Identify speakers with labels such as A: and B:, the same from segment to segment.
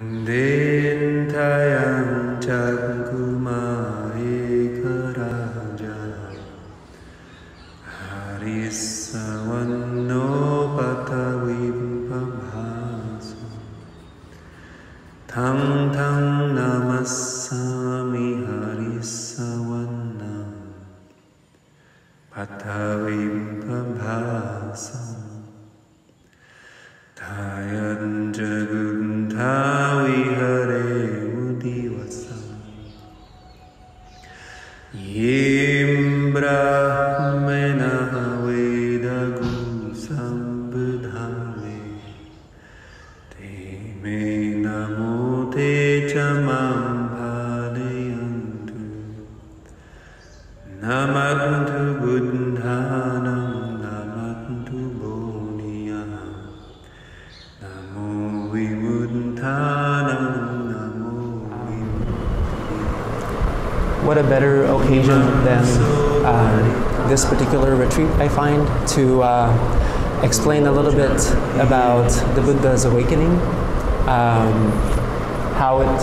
A: Dentayam
B: retreat, I find, to uh, explain a little bit about the Buddha's awakening, um, how it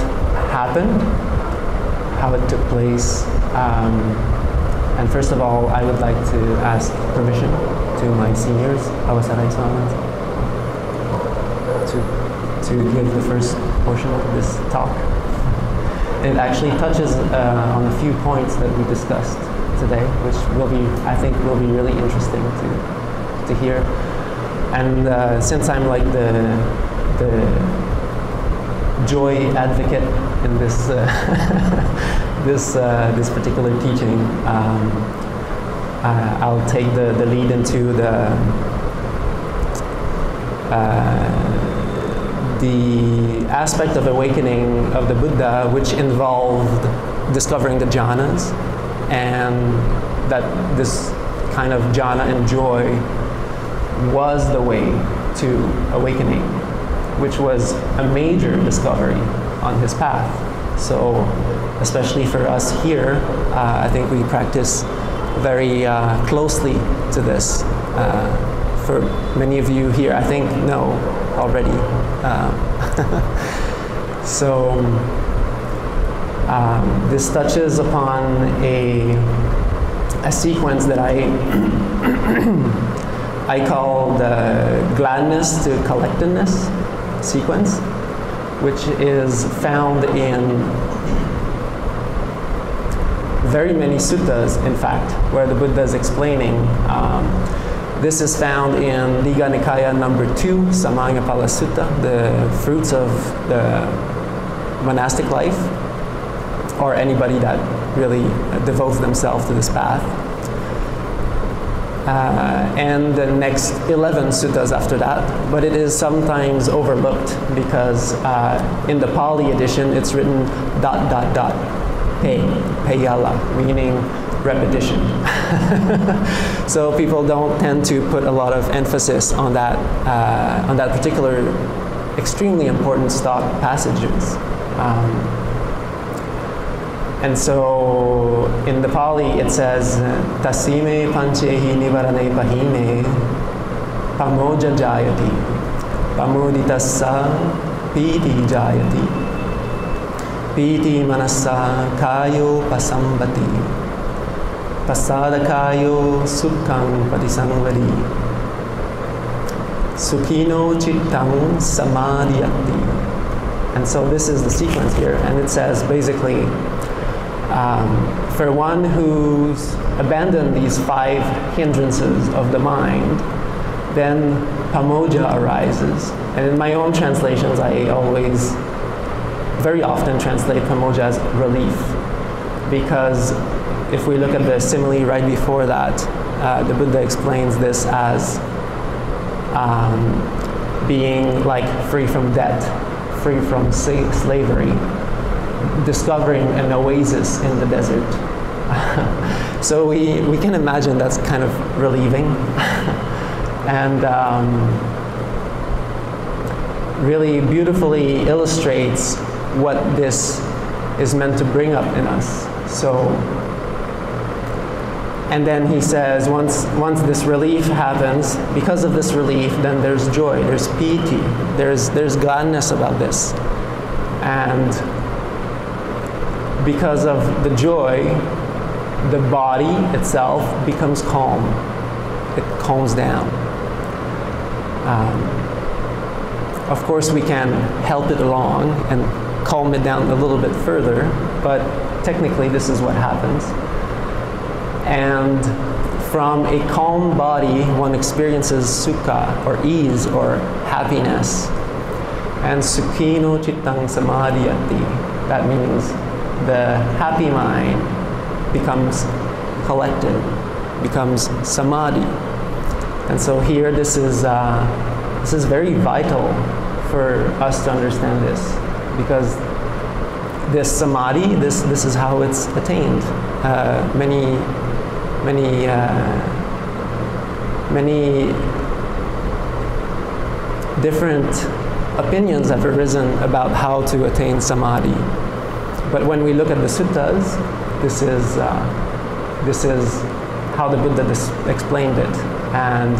B: happened, how it took place. Um, and first of all, I would like to ask permission to my seniors, Awasarai to, to give the first portion of this talk. It actually touches uh, on a few points that we discussed today, which will be, I think, will be really interesting to, to hear. And uh, since I'm like the, the joy advocate in this, uh, this, uh, this particular teaching, um, I'll take the, the lead into the, uh, the aspect of awakening of the Buddha, which involved discovering the jhanas, and that this kind of jhana and joy was the way to awakening, which was a major discovery on his path. So, especially for us here, uh, I think we practice very uh, closely to this. Uh, for many of you here, I think know already. Um, so um, this touches upon a, a sequence that I I call the gladness to collectedness sequence, which is found in very many suttas, in fact, where the Buddha is explaining. Um, this is found in Digha Nikaya number two, Samannaphala Sutta, the fruits of the monastic life, or anybody that really devotes themselves to this path. Uh, and the next 11 suttas after that, but it is sometimes overlooked because uh, in the Pali edition it's written dot dot dot pay, peyyala, meaning repetition. so people don't tend to put a lot of emphasis on that, uh, on that particular extremely important stock passages. Um, and so in the Pali it says, Tasime panchehi nivarane pahine pamoja jayati pamuditassa piti jayati piti manasa kayo pasambati pasadakayo sukhang patisangvadi sukhino chittang samadhyati. And so this is the sequence here and it says basically um, for one who's abandoned these five hindrances of the mind then pamoja arises. And in my own translations i always very often translate pamoja as relief. Because if we look at the simile right before that, uh, the Buddha explains this as um, being like free from debt, free from slavery, discovering an oasis in the desert. so we, we can imagine that's kind of relieving. and um, really beautifully illustrates what this is meant to bring up in us. So, and then he says, once, once this relief happens, because of this relief, then there's joy, there's piti, there's, there's gladness about this. And because of the joy, the body itself becomes calm. It calms down. Um, of course, we can help it along and calm it down a little bit further, but technically, this is what happens. And from a calm body, one experiences sukha or ease or happiness. And sukhino chittang samadhiyati. That means the happy mind becomes collected, becomes samadhi. And so here, this is uh, this is very vital for us to understand this, because this samadhi, this this is how it's attained. Uh, many many uh, many different opinions have arisen about how to attain samadhi. But when we look at the suttas, this is uh, this is how the Buddha explained it, and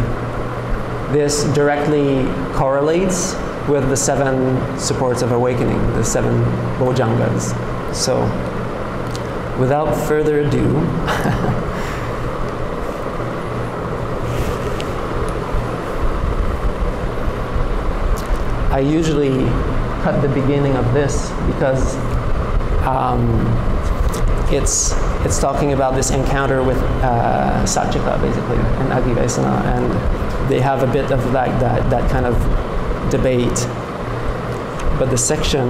B: this directly correlates with the seven supports of awakening, the seven bojjhangas. So, without further ado. I usually cut the beginning of this because um, it's it's talking about this encounter with uh, Sachaka, basically, and Aggivessana, and they have a bit of like that that kind of debate. But the section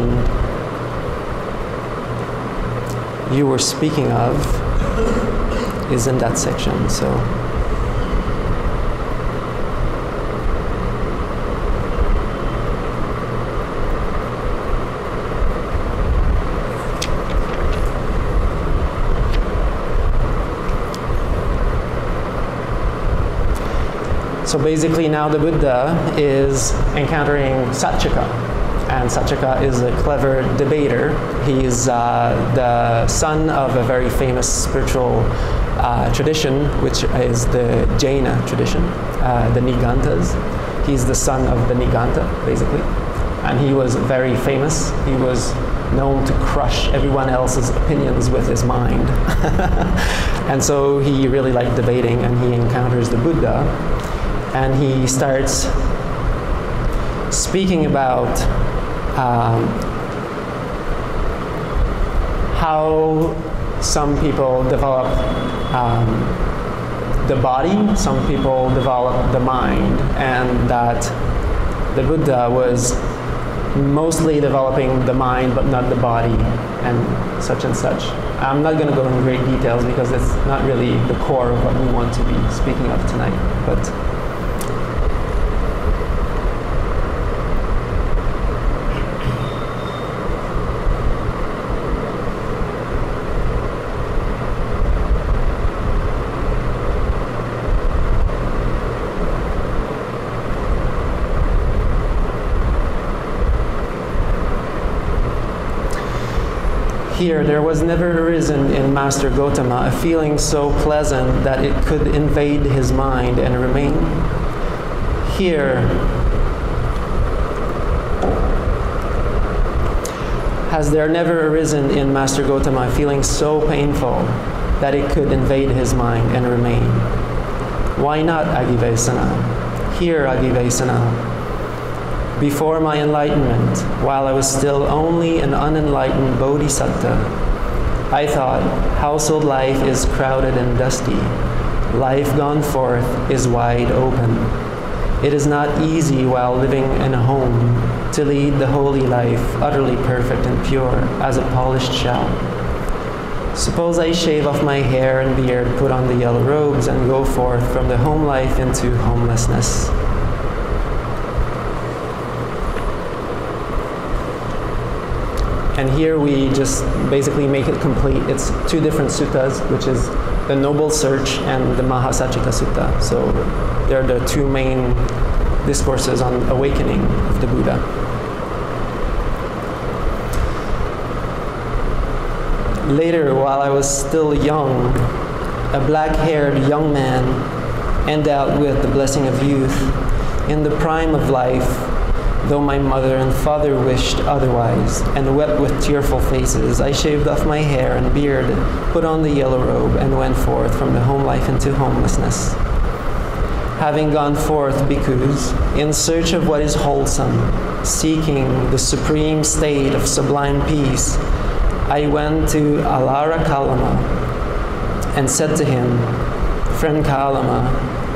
B: you were speaking of is in that section, so. So basically, now the Buddha is encountering Sachaka. And Sachaka is a clever debater. He's uh, the son of a very famous spiritual uh, tradition, which is the Jaina tradition, uh, the Niganthas. He's the son of the Nigantha, basically. And he was very famous. He was known to crush everyone else's opinions with his mind. and so he really liked debating, and he encounters the Buddha and he starts speaking about um, how some people develop um, the body, some people develop the mind, and that the Buddha was mostly developing the mind but not the body, and such and such. I'm not going to go into great details because it's not really the core of what we want to be speaking of tonight, but Here, there was never arisen in Master Gotama a feeling so pleasant that it could invade his mind and remain. Here, has there never arisen in Master Gotama a feeling so painful that it could invade his mind and remain? Why not Aggivessana? Here, Aggivessana, before my enlightenment, while I was still only an unenlightened bodhisattva, I thought household life is crowded and dusty. Life gone forth is wide open. It is not easy while living in a home to lead the holy life utterly perfect and pure as a polished shell. Suppose I shave off my hair and beard, put on the yellow robes, and go forth from the home life into homelessness. And here we just basically make it complete. It's two different suttas, which is the Noble Search and the Mahasachaka Sutta. So they're the two main discourses on awakening of the Buddha. Later, while I was still young, a black haired young man, endowed with the blessing of youth, in the prime of life, Though my mother and father wished otherwise, and wept with tearful faces, I shaved off my hair and beard, put on the yellow robe, and went forth from the home life into homelessness. Having gone forth, bhikkhus, in search of what is wholesome, seeking the supreme state of sublime peace, I went to Alara Kalama and said to him, Friend Kalama,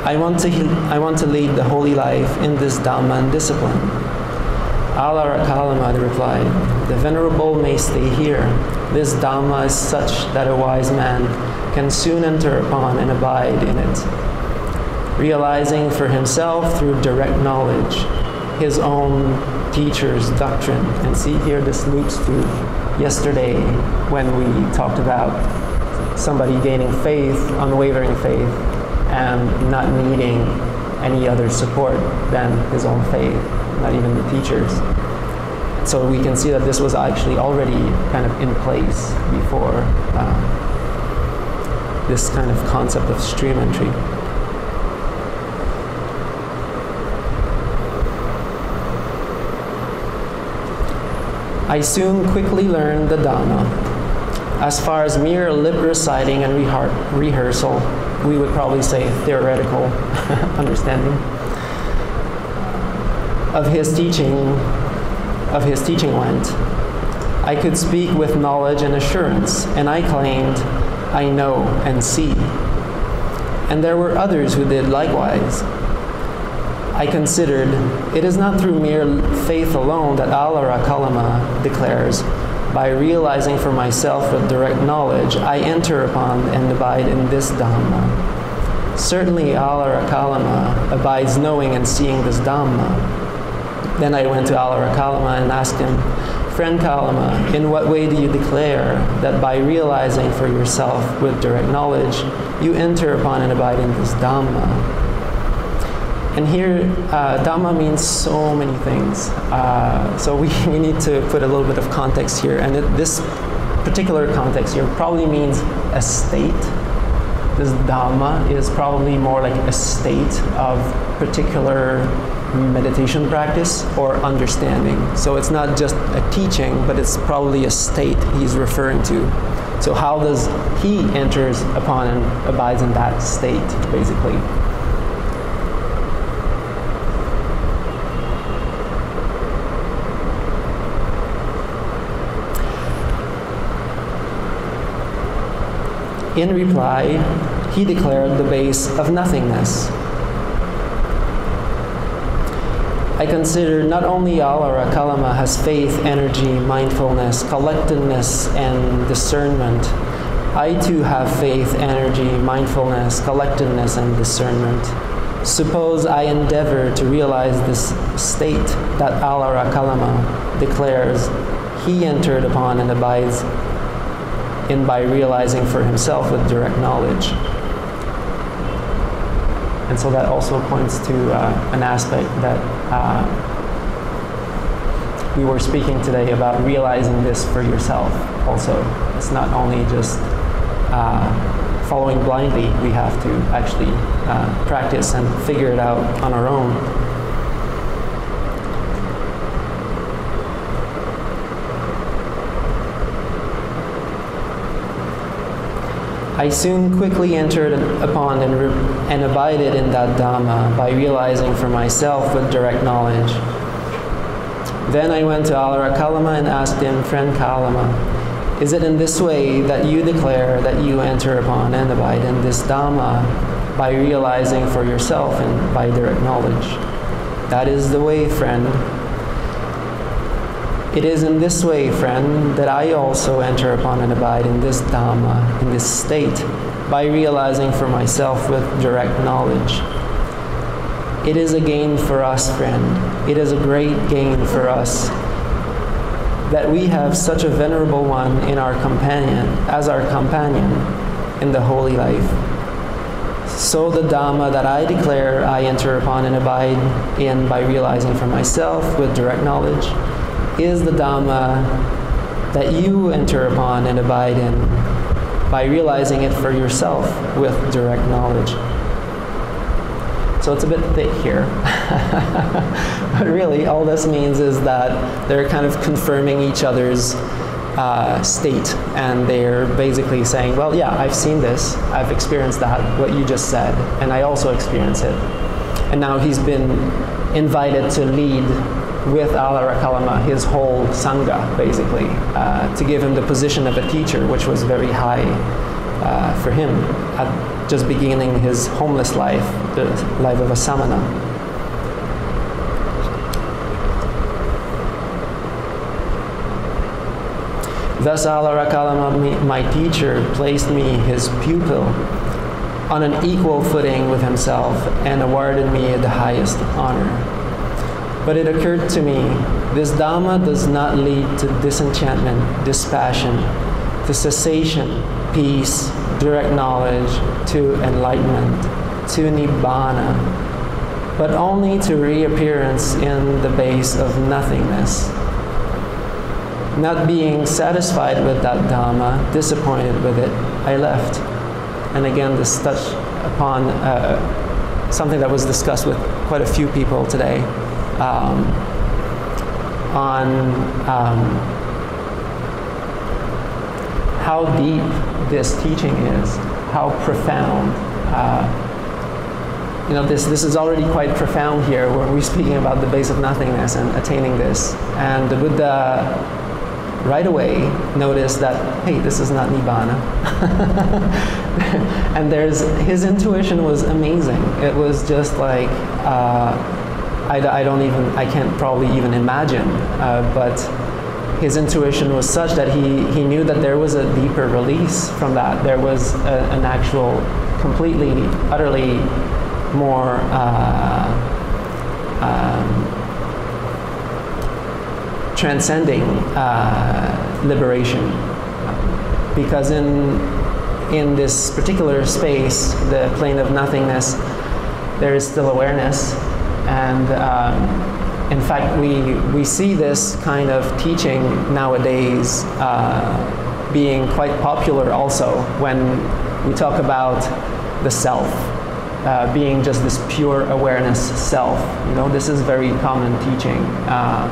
B: I want to, I want to lead the holy life in this Dhamma and discipline. Alara Kalama replied, The Venerable may stay here. This Dhamma is such that a wise man can soon enter upon and abide in it. Realizing for himself through direct knowledge his own teacher's doctrine. And see here, this loops through yesterday when we talked about somebody gaining faith, unwavering faith, and not needing any other support than his own faith, not even the teachers. So we can see that this was actually already kind of in place before uh, this kind of concept of stream entry. I soon quickly learned the Dhamma. As far as mere lip reciting and rehearsal, we would probably say theoretical understanding of his teaching of his teaching went. I could speak with knowledge and assurance, and I claimed, I know and see. And there were others who did likewise. I considered it is not through mere faith alone that Alara Kalama declares, by realizing for myself with direct knowledge, I enter upon and abide in this Dhamma. Certainly, Alara Kalama abides knowing and seeing this Dhamma. Then I went to Alara Kalama and asked him, Friend Kalama, in what way do you declare that by realizing for yourself with direct knowledge, you enter upon and abide in this Dhamma? And here, uh, Dhamma means so many things. Uh, so we, we need to put a little bit of context here. And it, this particular context here probably means a state. This Dhamma is probably more like a state of particular meditation practice or understanding. So it's not just a teaching, but it's probably a state he's referring to. So how does he enters upon and abides in that state, basically? In reply, he declared the base of nothingness. I consider not only Alara Kalama has faith, energy, mindfulness, collectedness, and discernment. I too have faith, energy, mindfulness, collectedness, and discernment. Suppose I endeavor to realize this state that Alara Kalama declares he entered upon and abides in by realizing for himself with direct knowledge. And so that also points to uh, an aspect that uh, we were speaking today about realizing this for yourself also. It's not only just uh, following blindly, we have to actually uh, practice and figure it out on our own. I soon quickly entered upon and, and abided in that Dhamma by realizing for myself with direct knowledge. Then I went to Alara Kalama and asked him, Friend Kalama, is it in this way that you declare that you enter upon and abide in this Dhamma by realizing for yourself and by direct knowledge? That is the way, friend. It is in this way, friend, that I also enter upon and abide in this Dhamma, in this state, by realizing for myself with direct knowledge. It is a gain for us, friend. It is a great gain for us that we have such a venerable one in our companion, as our companion in the holy life. So the Dhamma that I declare I enter upon and abide in by realizing for myself with direct knowledge is the Dhamma that you enter upon and abide in by realizing it for yourself with direct knowledge. So it's a bit thick here. but really, all this means is that they're kind of confirming each other's uh, state, and they're basically saying, Well, yeah, I've seen this, I've experienced that, what you just said, and I also experience it. And now he's been invited to lead with Alarakalama his whole Sangha, basically, uh, to give him the position of a teacher, which was very high uh, for him at just beginning his homeless life, the life of a samana. Thus, Alarakalama, my teacher, placed me his pupil on an equal footing with himself and awarded me the highest honor. But it occurred to me this Dhamma does not lead to disenchantment, dispassion, to cessation, peace, direct knowledge, to enlightenment, to Nibbana, but only to reappearance in the base of nothingness. Not being satisfied with that Dhamma, disappointed with it, I left. And again, this touched upon uh, something that was discussed with quite a few people today um, on um, how deep this teaching is, how profound. Uh, you know, this, this is already quite profound here we're speaking about the base of nothingness and attaining this. And the Buddha right away noticed that, hey, this is not Nibbana. and there's, his intuition was amazing. It was just like, uh, I, I, don't even, I can't probably even imagine, uh, but his intuition was such that he, he knew that there was a deeper release from that. There was a, an actual, completely, utterly more uh, um, transcending uh, liberation. Because in, in this particular space, the plane of nothingness, there is still awareness. And um, in fact, we, we see this kind of teaching nowadays uh, being quite popular also when we talk about the self. Uh, being just this pure awareness self. You know, this is very common teaching. Uh,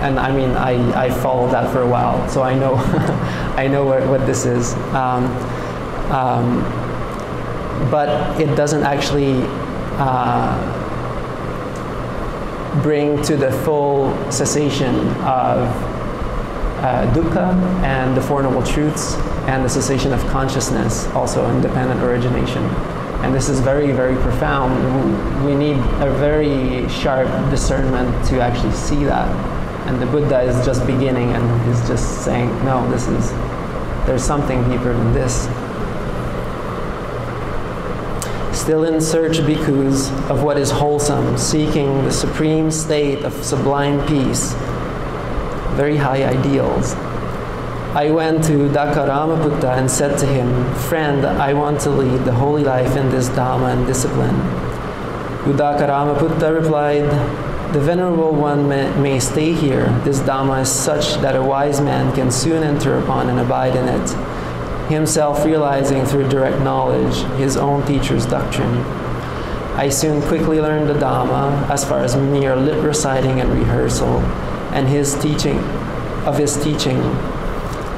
B: and I mean, I, I followed that for a while, so I know, I know what, what this is. Um, um, but it doesn't actually uh, bring to the full cessation of uh, dukkha and the Four Noble Truths and the cessation of consciousness, also independent origination. And this is very, very profound. We need a very sharp discernment to actually see that and the Buddha is just beginning and he's just saying, no, this is, there's something deeper than this. Still in search, bhikkhus, of what is wholesome, seeking the supreme state of sublime peace, very high ideals. I went to Dakaramaputta and said to him, Friend, I want to lead the holy life in this Dhamma and discipline. Udakaramaputta replied, the Venerable One may, may, stay here. This Dhamma is such that a wise man can soon enter upon and abide in it, himself realizing through direct knowledge his own teacher's doctrine. I soon quickly learned the Dhamma as far as mere lip reciting and rehearsal, and his teaching of his teaching.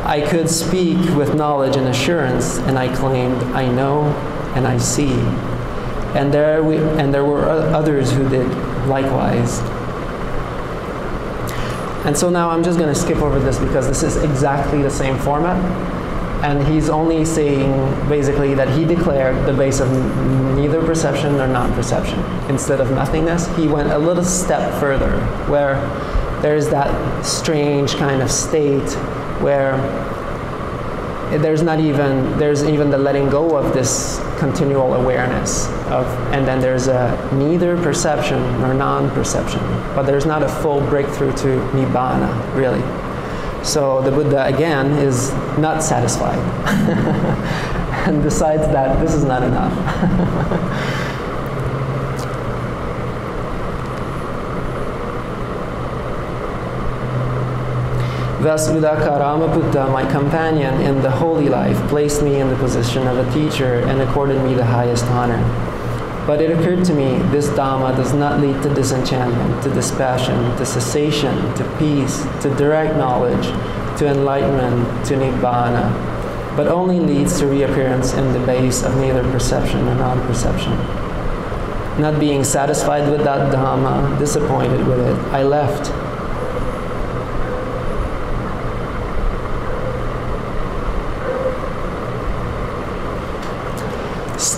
B: I could speak with knowledge and assurance, and I claimed, I know and I see. And there, we, and there were others who did likewise. And so now I'm just going to skip over this because this is exactly the same format. And he's only saying basically that he declared the base of neither perception nor non perception. Instead of nothingness, he went a little step further where there's that strange kind of state where there's not even there's even the letting go of this continual awareness of and then there's a neither perception nor non-perception but there's not a full breakthrough to nibbana really so the buddha again is not satisfied and decides that this is not enough Thus, Udakaramaputta, my companion in the holy life, placed me in the position of a teacher and accorded me the highest honor. But it occurred to me this Dhamma does not lead to disenchantment, to dispassion, to cessation, to peace, to direct knowledge, to enlightenment, to Nibbana, but only leads to reappearance in the base of neither perception nor non perception. Not being satisfied with that Dhamma, disappointed with it, I left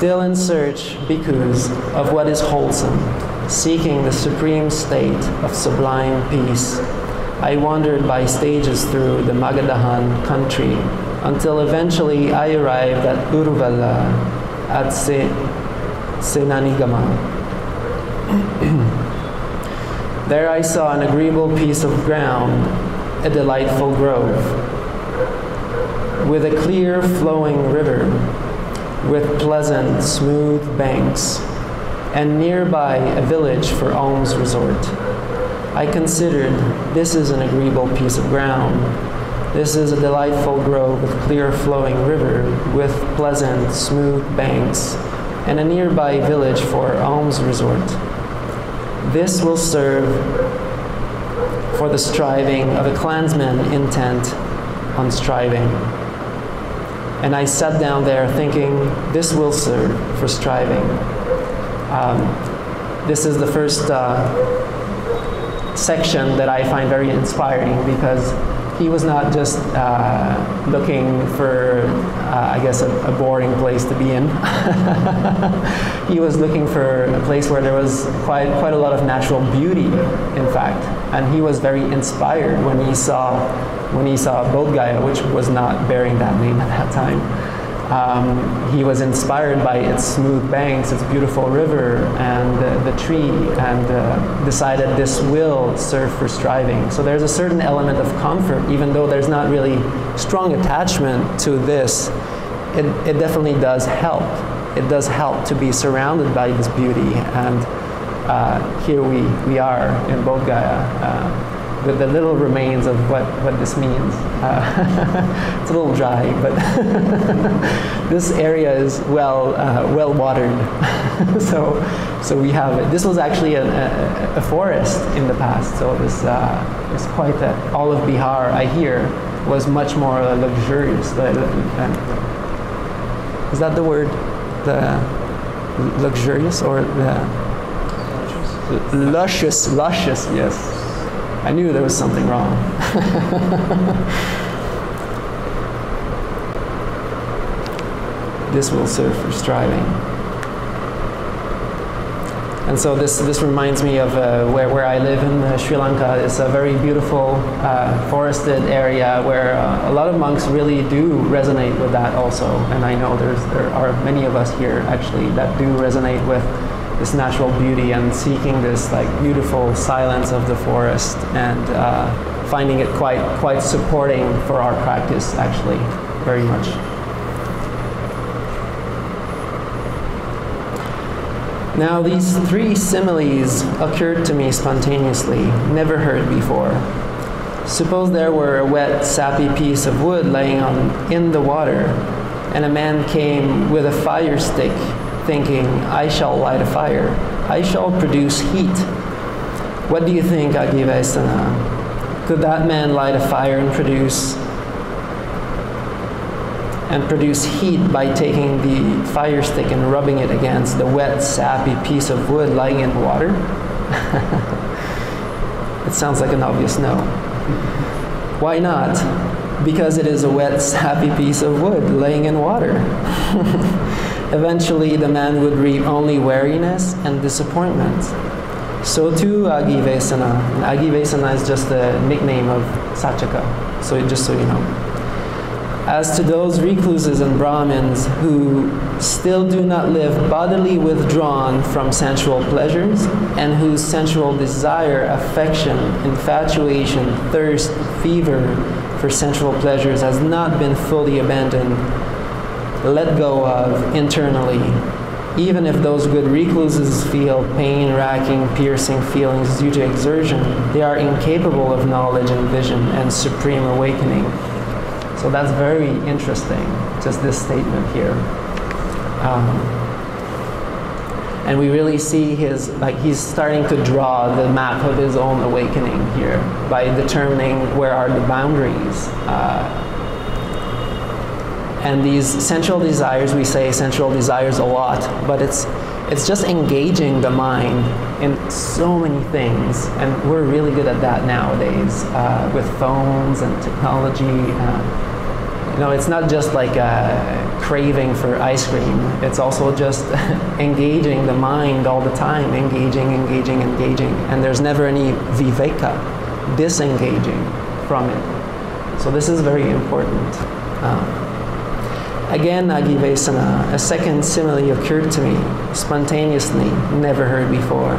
B: still in search, bhikkhus, of what is wholesome, seeking the supreme state of sublime peace. I wandered by stages through the Magadhan country until eventually I arrived at Uruvela at Se- Senanigama. there I saw an agreeable piece of ground, a delightful grove, with a clear flowing river with pleasant, smooth banks, and nearby a village for alms resort. I considered this is an agreeable piece of ground. This is a delightful grove with clear flowing river, with pleasant, smooth banks, and a nearby village for alms resort. This will serve for the striving of a clansman intent on striving. And I sat down there thinking, this will serve for striving. Um, this is the first uh, section that I find very inspiring because he was not just uh, looking for, uh, I guess, a, a, boring place to be in. he was looking for a place where there was quite, quite a lot of natural beauty, in fact. And he was very inspired when he saw when he saw Bodh Gaya, which was not bearing that name at that time. Um, he was inspired by its smooth banks, its beautiful river, and uh, the tree, and uh, decided this will serve for striving. So there's a certain element of comfort, even though there's not really strong attachment to this. It, it definitely does help. It does help to be surrounded by this beauty, and uh, here we, we are in Bodh Gaya. With the little remains of what, what this means. Uh, it's a little dry, but this area is well uh, well watered. so so we have it. This was actually a, a, a forest in the past. So this uh, is quite a, all of Bihar. I hear was much more luxurious. is that the word? The luxurious or the luscious, luscious, yes. I knew there was something wrong. this will serve for striving. And so this, this reminds me of uh, where, where I live in uh, Sri Lanka. It's a very beautiful uh, forested area where uh, a lot of monks really do resonate with that also. And I know there's, there are many of us here actually that do resonate with this natural beauty and seeking this like beautiful silence of the forest and uh, finding it quite quite supporting for our practice actually very much. Now these three similes occurred to me spontaneously, never heard before. Suppose there were a wet, sappy piece of wood laying on in the water, and a man came with a fire stick thinking, I shall light a fire, I shall produce heat. What do you think, Aggivessana? Could that man light a fire and produce and produce heat by taking the fire stick and rubbing it against the wet, sappy piece of wood lying in water? it sounds like an obvious no. Why not? Because it is a wet, sappy piece of wood laying in water. eventually the man would reap only weariness and disappointment. So too Aggivessana. Aggivessana is just the nickname of Sachaka, so just so you know. As to those recluses and Brahmins who still do not live bodily withdrawn from sensual pleasures, and whose sensual desire, affection, infatuation, thirst, fever for sensual pleasures has not been fully abandoned, let go of internally. Even if those good recluses feel pain racking, piercing feelings due to exertion, they are incapable of knowledge and vision and supreme awakening. So that's very interesting, just this statement here. Um, And we really see his, like, he's starting to draw the map of his own awakening here by determining where are the boundaries. Uh, and these sensual desires, we say sensual desires a lot, but it's it's just engaging the mind in so many things, and we're really good at that nowadays uh, with phones and technology. Uh, you know, it's not just like a craving for ice cream. It's also just engaging the mind all the time, engaging, engaging, engaging, and there's never any viveka, disengaging from it. So this is very important. Um, Again, Aggivessana, a second simile occurred to me, spontaneously, never heard before.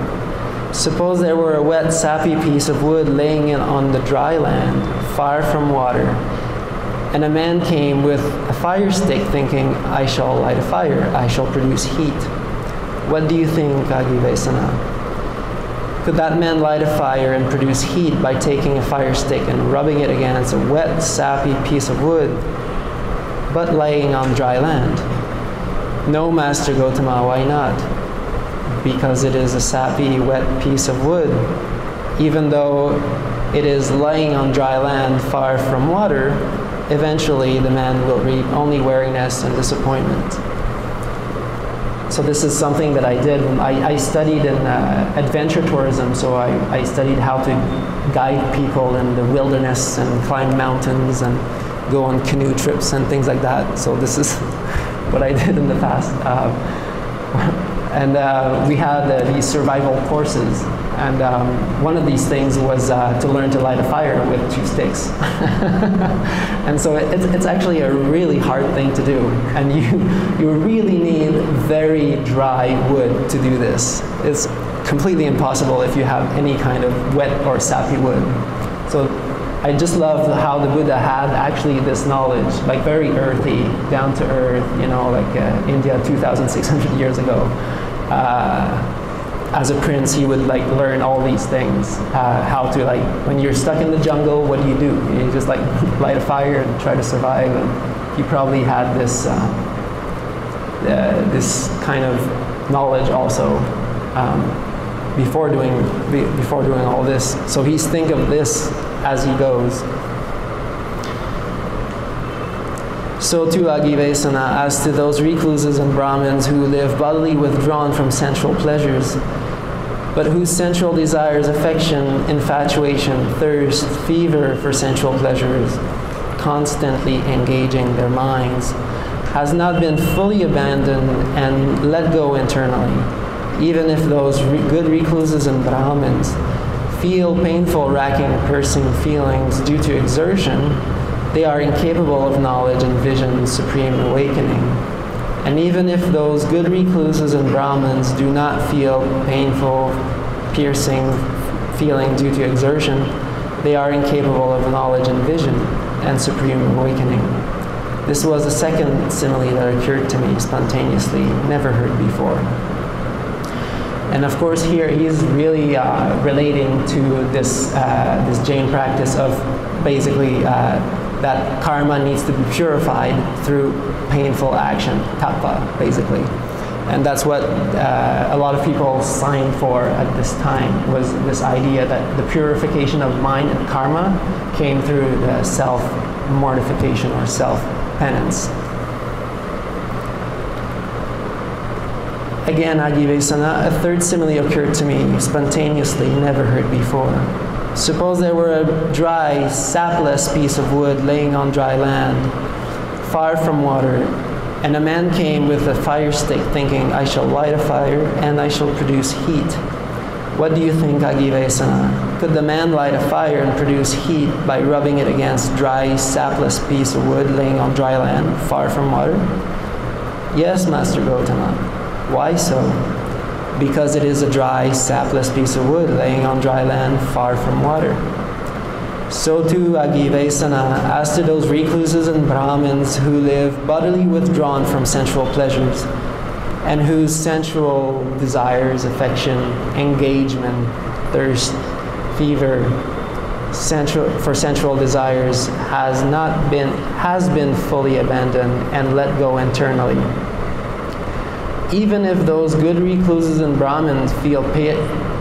B: Suppose there were a wet, sappy piece of wood laying on the dry land, far from water, and a man came with a fire stick thinking, I shall light a fire, I shall produce heat. What do you think, Aggivessana? Could that man light a fire and produce heat by taking a fire stick and rubbing it against a wet, sappy piece of wood but laying on dry land. No, Master Gotama, why not? Because it is a sappy, wet piece of wood. Even though it is laying on dry land far from water, eventually the man will reap only weariness and disappointment. So this is something that I did. I, I studied in uh, adventure tourism, so I, I studied how to guide people in the wilderness and climb mountains and go on canoe trips and things like that. So this is what I did in the past. Um, and uh, we had uh, these survival courses. And um, one of these things was uh, to learn to light a fire with two sticks. and so it, it's, it's actually a really hard thing to do. And you, you really need very dry wood to do this. It's completely impossible if you have any kind of wet or sappy wood. So I just love how the Buddha had actually this knowledge, like very earthy, down to earth, you know, like uh, India 2,600 years ago. Uh, as a prince, he would like learn all these things. Uh, how to like, when you're stuck in the jungle, what do you do? You just like light a fire and try to survive. And he probably had this, uh, uh, this kind of knowledge also. Um, before doing before doing all this. So he's think of this as he goes. So too Aggivessana, as to those recluses and Brahmins who live bodily withdrawn from sensual pleasures, but whose sensual desires, affection, infatuation, thirst, fever for sensual pleasures, constantly engaging their minds, has not been fully abandoned and let go internally even if those re good recluses and Brahmins feel painful, racking, piercing feelings due to exertion, they are incapable of knowledge and vision, supreme awakening. And even if those good recluses and Brahmins do not feel painful, piercing feeling due to exertion, they are incapable of knowledge and vision and supreme awakening. This was the second simile that occurred to me spontaneously, never heard before. And of course, here he's really uh, relating to this, uh, this Jain practice of basically uh, that karma needs to be purified through painful action, tapa, basically. And that's what uh, a lot of people signed for at this time was this idea that the purification of mind and karma came through the self mortification or self penance. Again, Aggivessana, a third simile occurred to me, spontaneously, never heard before. Suppose there were a dry, sapless piece of wood laying on dry land, far from water, and a man came with a fire stick, thinking, I shall light a fire and I shall produce heat. What do you think, Aggivessana? Could the man light a fire and produce heat by rubbing it against dry, sapless piece of wood laying on dry land, far from water? Yes, Master Gotama. Why so? Because it is a dry, sapless piece of wood laying on dry land far from water. So too Aggivessana, as to those recluses and Brahmins who live bodily withdrawn from sensual pleasures, and whose sensual desires, affection, engagement, thirst, fever, sensual, for sensual desires has not been has been fully abandoned and let go internally even if those good recluses and Brahmins feel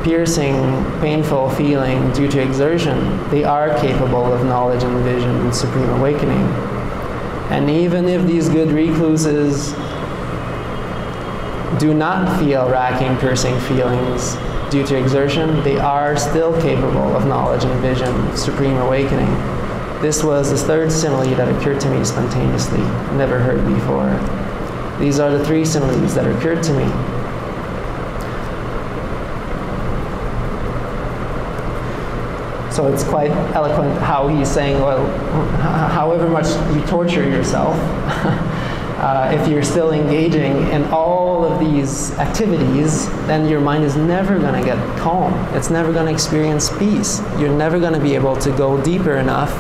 B: piercing, painful feeling due to exertion, they are capable of knowledge and vision and supreme awakening. And even if these good recluses do not feel racking, piercing feelings due to exertion, they are still capable of knowledge and vision, supreme awakening. This was the third simile that occurred to me spontaneously, never heard before. These are the three similes that occurred to me. So it's quite eloquent how he's saying, well, however much you torture yourself, uh, if you're still engaging in all of these activities, then your mind is never going to get calm. It's never going to experience peace. You're never going to be able to go deeper enough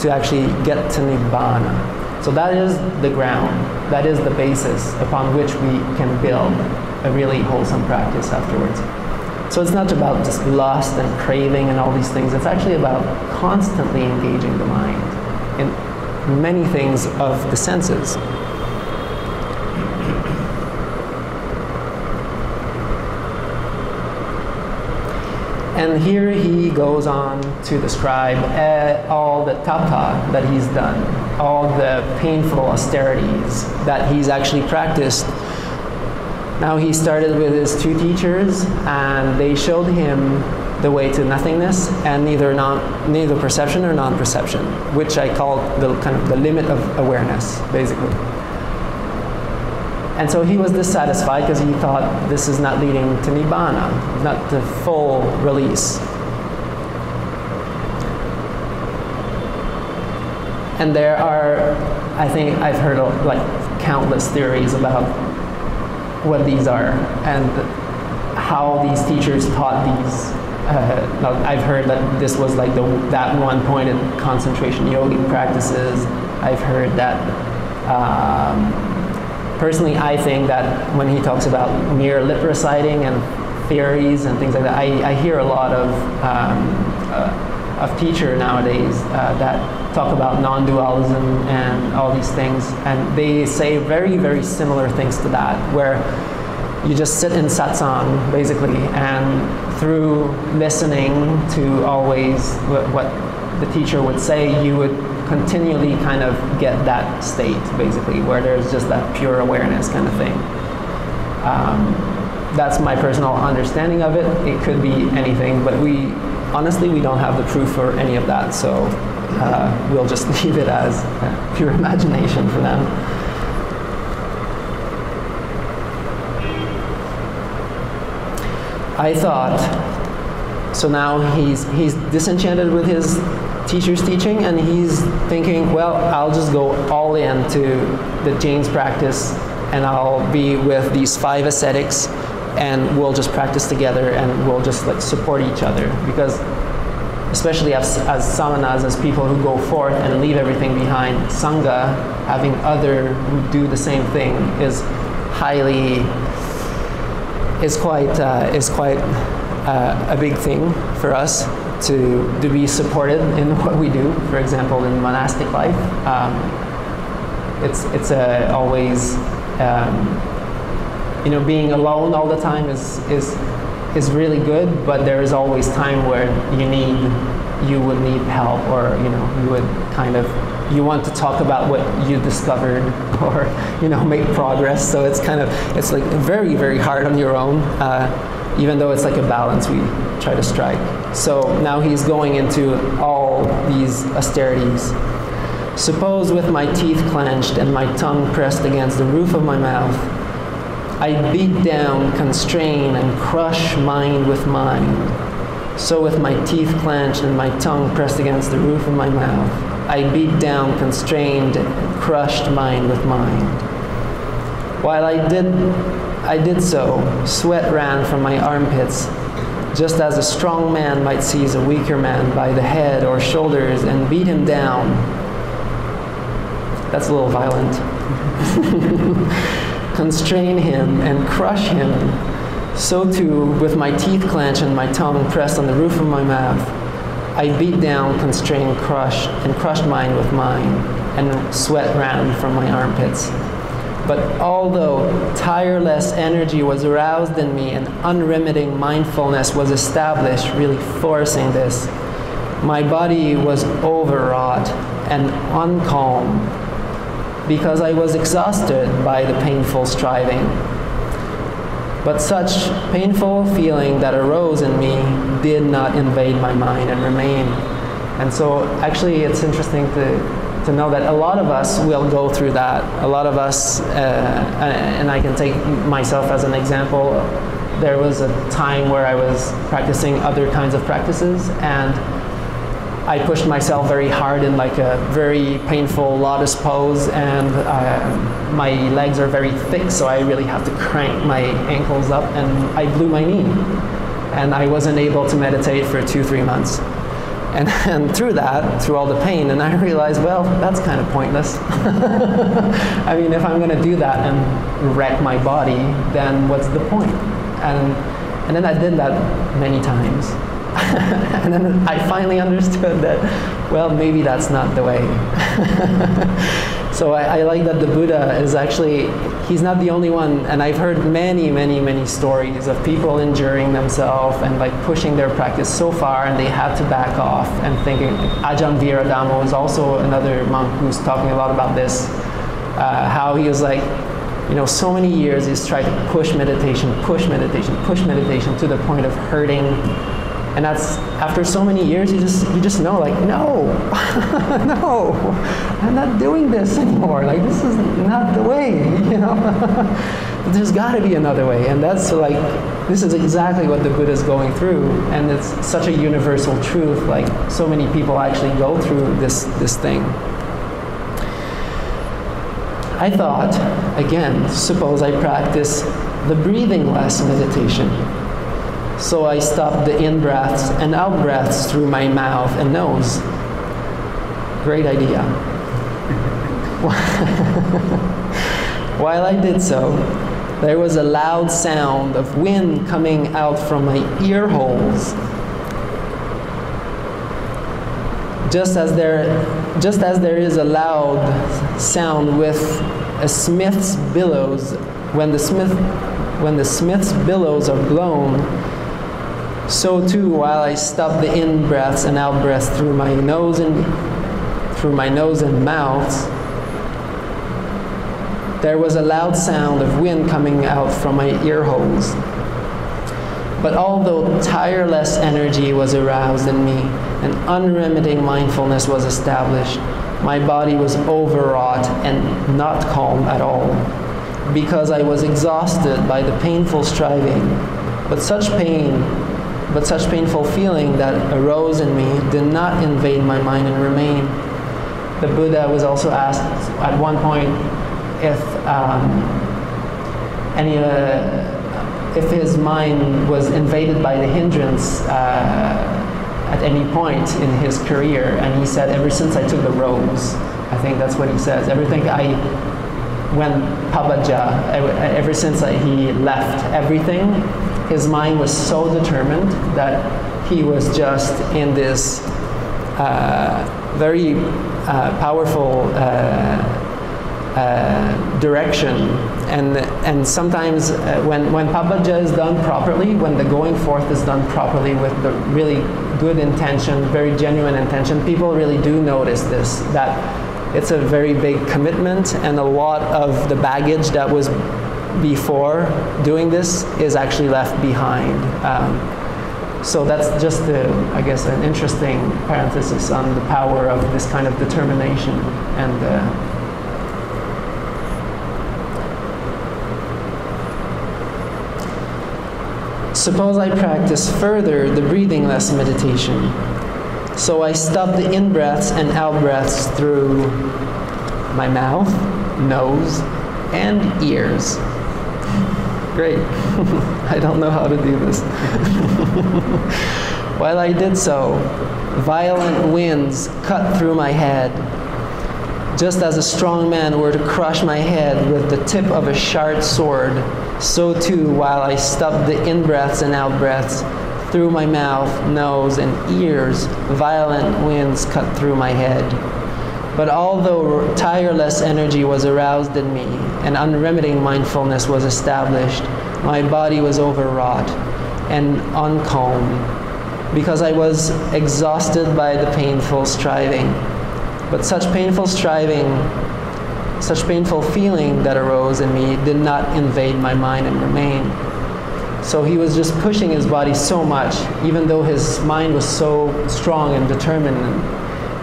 B: to actually get to Nibbana. So that is the ground, that is the basis upon which we can build a really wholesome practice afterwards. So it's not about just lust and craving and all these things. It's actually about constantly engaging the mind in many things of the senses. And here he goes on to describe uh, all the tapa that he's done, all the painful austerities that he's actually practiced now he started with his two teachers, and they showed him the way to nothingness and neither non, neither perception or non-perception, which I call the kind of the limit of awareness, basically. And so he was dissatisfied because he thought this is not leading to nibbana, not the full release. And there are, I think I've heard of, like countless theories about what these are and how these teachers taught these. Uh, I've heard that this was like the, that one point pointed concentration yogic practices. I've heard that. Um, personally, I think that when he talks about mere lip reciting and theories and things like that, I, I hear a lot of um, uh, of teacher nowadays uh, that talk about non-dualism and all these things, and they say very, very similar things to that, where you just sit in satsang basically, and through listening to always what the teacher would say, you would continually kind of get that state basically, where there's just that pure awareness kind of thing. Um, that's my personal understanding of it. It could be anything, but we honestly, we don't have the proof for any of that, so uh, we'll just leave it as pure imagination for them. I thought, so now he's, he's disenchanted with his teacher's teaching and he's thinking, well, I'll just go all into the Jain's practice and I'll be with these five ascetics and we'll just practice together and we'll just like support each other because especially as, as samanas, as people who go forth and leave everything behind, sangha, having other who do the same thing is highly is quite uh, is quite uh, a big thing for us to to be supported in what we do. For example, in monastic life, um, it's it's uh, always um, you know, being alone all the time is, is, is really good, but there is always time where you need, you would need help or, you know, you would kind of, you want to talk about what you discovered or, you know, make progress. So it's kind of, it's like very, very hard on your own, uh, even though it's like a balance we try to strike. So now he's going into all these austerities. Suppose with my teeth clenched and my tongue pressed against the roof of my mouth, I beat down, constrain, and crush mind with mind. So, with my teeth clenched and my tongue pressed against the roof of my mouth, I beat down, constrained, and crushed mind with mind. While I did, I did so, sweat ran from my armpits, just as a strong man might seize a weaker man by the head or shoulders and beat him down. That's a little violent. constrain him and crush him. So too, with my teeth clenched and my tongue pressed on the roof of my mouth, I beat down, constrained, crushed, and crushed mine with mine, and sweat ran from my armpits. But although tireless energy was aroused in me and unremitting mindfulness was established, really forcing this, my body was overwrought and uncalm because I was exhausted by the painful striving. But such painful feeling that arose in me did not invade my mind and remain. And so, actually, it's interesting to, to know that a lot of us will go through that. A lot of us, uh, and I can take myself as an example, there was a time where I was practicing other kinds of practices, and I pushed myself very hard in like a very painful lotus pose, and uh, my legs are very thick, so I really have to crank my ankles up, and I blew my knee, and I wasn't able to meditate for two, three months. And, and through that, through all the pain, and I realized, well, that's kind of pointless. I mean, if I'm going to do that and wreck my body, then what's the point? And, and then I did that many times. and then I finally understood that, well, maybe that's not the way. so I, I, like that the Buddha is actually, he's not the only one, and I've heard many, many, many stories of people injuring themselves and like pushing their practice so far and they had to back off and thinking, Ajahn Viradhammo is also another monk who's talking a lot about this, uh, how he was like, you know, so many years he's tried to push meditation, push meditation, push meditation to the point of hurting and that's after so many years, you just you just know like no, no, I'm not doing this anymore. Like this is not the way, you know. There's got to be another way, and that's like this is exactly what the Buddha is going through, and it's such a universal truth. Like so many people actually go through this this thing. I thought, again, suppose I practice the breathing less meditation so I stopped the in breaths and out breaths through my mouth and nose. Great idea. While I did so, there was a loud sound of wind coming out from my ear holes. Just as there, just as there is a loud sound with a smith's billows, when the smith, when the smith's billows are blown, so too, while I stop the in breaths and out breaths through my nose and through my nose and mouth, there was a loud sound of wind coming out from my ear holes. But although tireless energy was aroused in me and unremitting mindfulness was established, my body was overwrought and not calm at all, because I was exhausted by the painful striving. But such pain but such painful feeling that arose in me did not invade my mind and remain. The Buddha was also asked at one point if um, any uh, if his mind was invaded by the hindrance uh, at any point in his career, and he said, ever since I took the robes, I think that's what he says. Everything I when Pabbajja, ever since he left everything, his mind was so determined that he was just in this uh, very uh, powerful uh, uh direction. And, and sometimes uh, when, when Pabbajja is done properly, when the going forth is done properly with the really good intention, very genuine intention, people really do notice this, that it's a very big commitment and a lot of the baggage that was before doing this is actually left behind. Um, so that's just, I guess, an interesting parenthesis on the power of this kind of determination and. Uh, Suppose I practice further the breathing less meditation. So I stop the in breaths and out breaths through my mouth, nose, and ears. Great. I don't know how to do this. While I did so, violent winds cut through my head, just as a strong man were to crush my head with the tip of a sharp sword, so too, while I stopped the in breaths and out breaths through my mouth, nose, and ears, violent winds cut through my head. But although tireless energy was aroused in me and unremitting mindfulness was established, my body was overwrought and uncalm because I was exhausted by the painful striving. But such painful striving, such painful feeling that arose in me did not invade my mind and remain. So he was just pushing his body so much, even though his mind was so strong and determined.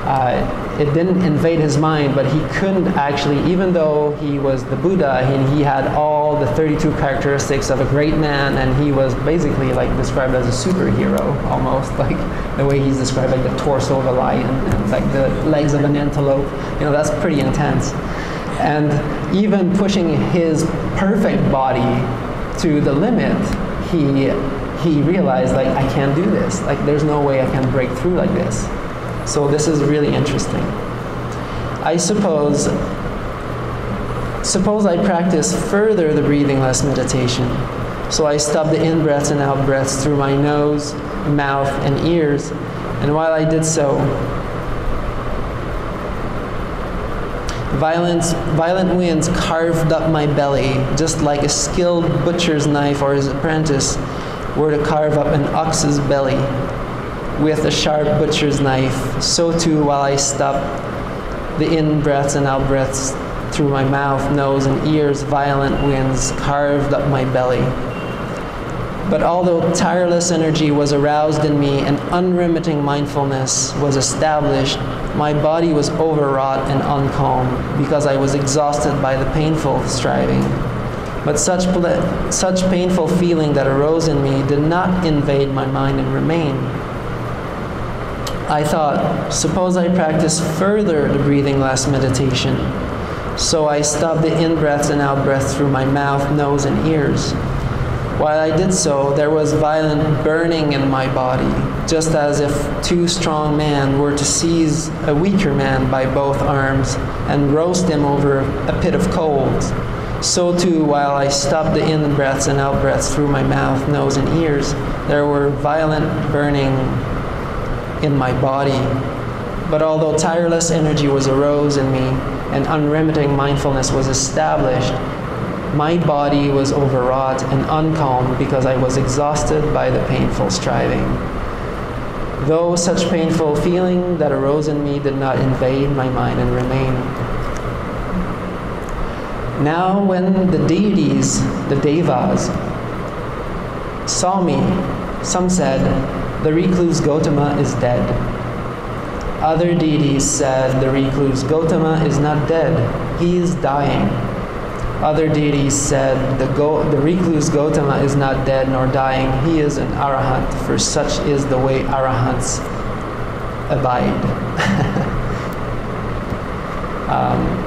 B: Uh, it didn't invade his mind, but he couldn't actually, even though he was the Buddha and he had all the 32 characteristics of a great man, and he was basically like described as a superhero almost, like the way he's described, like the torso of a lion and like the legs of an antelope. You know, that's pretty intense. And even pushing his perfect body to the limit, he he realized like I can't do this. Like there's no way I can break through like this. So this is really interesting. I suppose suppose I practice further the breathing less meditation. So I stop the in breaths and out breaths through my nose, mouth, and ears. And while I did so, violent, violent winds carved up my belly, just like a skilled butcher's knife or his apprentice were to carve up an ox's belly with a sharp butcher's knife, so too while I stop the in breaths and out breaths through my mouth, nose, and ears, violent winds carved up my belly. But although tireless energy was aroused in me and unremitting mindfulness was established, my body was overwrought and uncalm because I was exhausted by the painful striving. But such, such painful feeling that arose in me did not invade my mind and remain. I thought, suppose I practice further the breathing less meditation. So I stopped the in breaths and out breaths through my mouth, nose, and ears. While I did so, there was violent burning in my body, just as if two strong men were to seize a weaker man by both arms and roast him over a pit of coals. So too, while I stopped the in breaths and out breaths through my mouth, nose, and ears, there were violent burning in my body. But although tireless energy was arose in me and unremitting mindfulness was established, my body was overwrought and uncalm because I was exhausted by the painful striving. Though such painful feeling that arose in me did not invade my mind and remain. Now, when the deities, the devas, saw me, some said, the recluse Gotama is dead. Other deities said the recluse Gotama is not dead, he is dying. Other deities said the, Go- the recluse Gotama is not dead nor dying, he is an arahant, for such is the way arahants abide. um,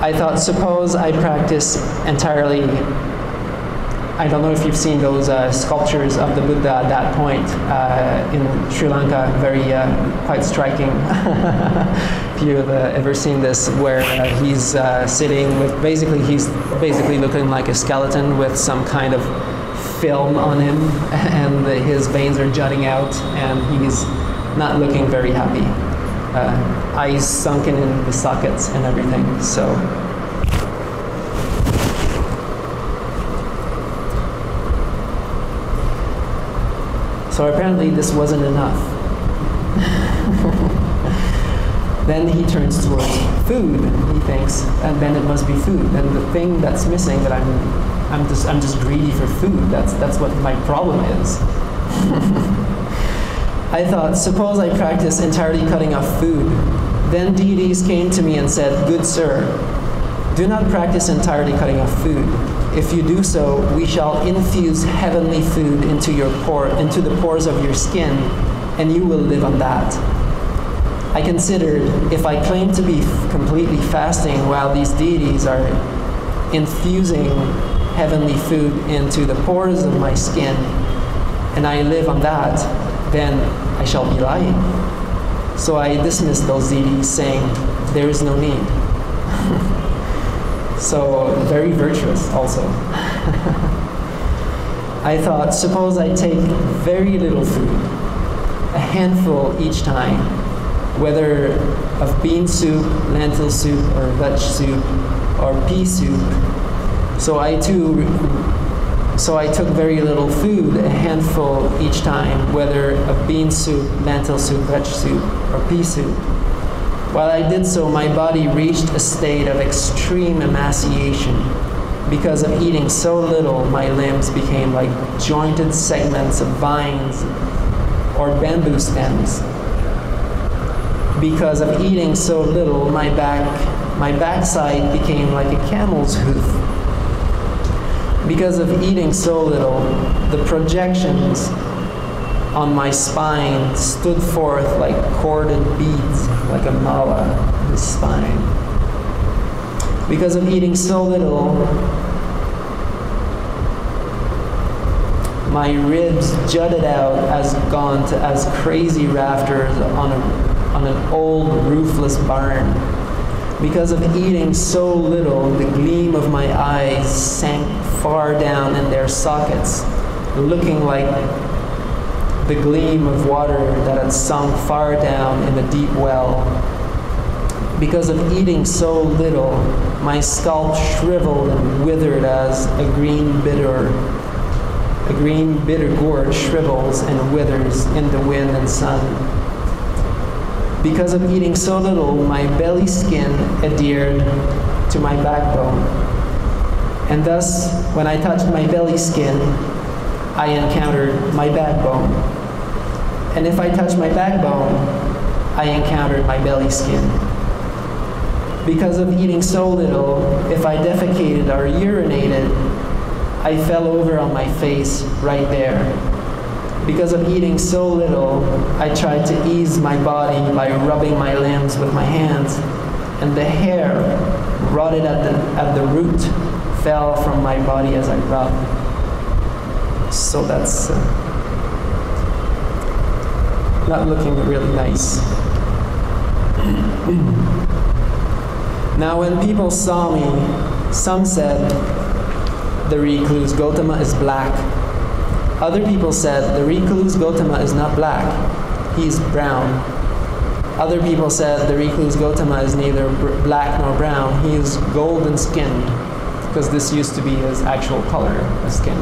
B: I thought, suppose I practice entirely I don't know if you've seen those uh, sculptures of the Buddha at that point uh, in Sri Lanka, very uh, quite striking. if you've uh, ever seen this, where uh, he's uh, sitting with basically he's basically looking like a skeleton with some kind of film on him, and his veins are jutting out, and he's not looking very happy. eyes sunken in the sockets and everything. So. So apparently this wasn't enough. then he turns towards food. He thinks, and then it must be food. And the thing that's missing that I'm, I'm just, I'm just greedy for food. That's that's what my problem is. I thought, suppose I practice entirely cutting off food. Then deities came to me and said, Good sir, do not practice entirely cutting off food if you do so, we shall infuse heavenly food into your pore, into the pores of your skin, and you will live on that. I considered if I claim to be completely fasting while these deities are infusing heavenly food into the pores of my skin, and I live on that, then I shall be lying. So I dismissed those deities, saying, There is no need. So very virtuous also. I thought, suppose I take very little food a handful each time, whether of bean soup, lentil soup, or veg soup, or pea soup. So I too, so I took very little food, a handful each time, whether of bean soup, lentil soup, veg soup, or pea soup. While I did so, my body reached a state of extreme emaciation. Because of eating so little, my limbs became like jointed segments of vines or bamboo stems. Because of eating so little, my back, my backside became like a camel's hoof. Because of eating so little, the projections on my spine stood forth like corded beads, like a mala the spine. Because of eating so little, my ribs jutted out as gaunt as crazy rafters on, a, on an old roofless barn. Because of eating so little, the gleam of my eyes sank far down in their sockets, looking like the gleam of water that had sunk far down in a deep well. Because of eating so little, my scalp shriveled and withered as a green bitter. A green bitter gourd shrivels and withers in the wind and sun. Because of eating so little, my belly skin adhered to my backbone. And thus, when I touched my belly skin, I encountered my backbone. And if I touched my backbone, I encountered my belly skin. Because of eating so little, if I defecated or urinated, I fell over on my face right there. Because of eating so little, I tried to ease my body by rubbing my limbs with my hands, and the hair, rotted at the, at the root, fell from my body as I rubbed. So that's. Uh, not looking really nice. now, when people saw me, some said the recluse Gotama is black. Other people said the recluse Gotama is not black, he's brown. Other people said the recluse Gotama is neither black nor brown, he is golden skinned, because this used to be his actual color of skin.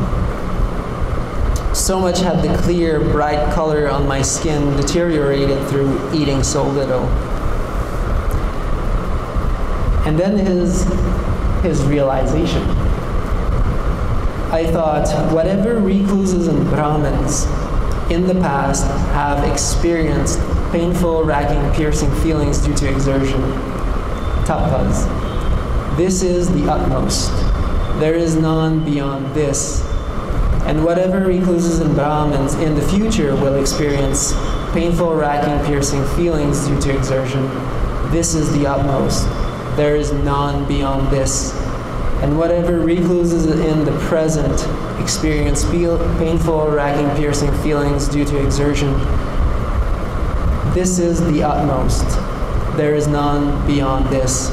B: So much had the clear, bright color on my skin deteriorated through eating so little. And then his, his realization. I thought, whatever recluses and Brahmins in the past have experienced painful, racking, piercing feelings due to exertion, tapas, this is the utmost. There is none beyond this and whatever recluses and Brahmins in the future will experience painful, racking, piercing feelings due to exertion. This is the utmost. There is none beyond this. And whatever recluses in the present experience feel painful, racking, piercing feelings due to exertion. This is the utmost. There is none beyond this.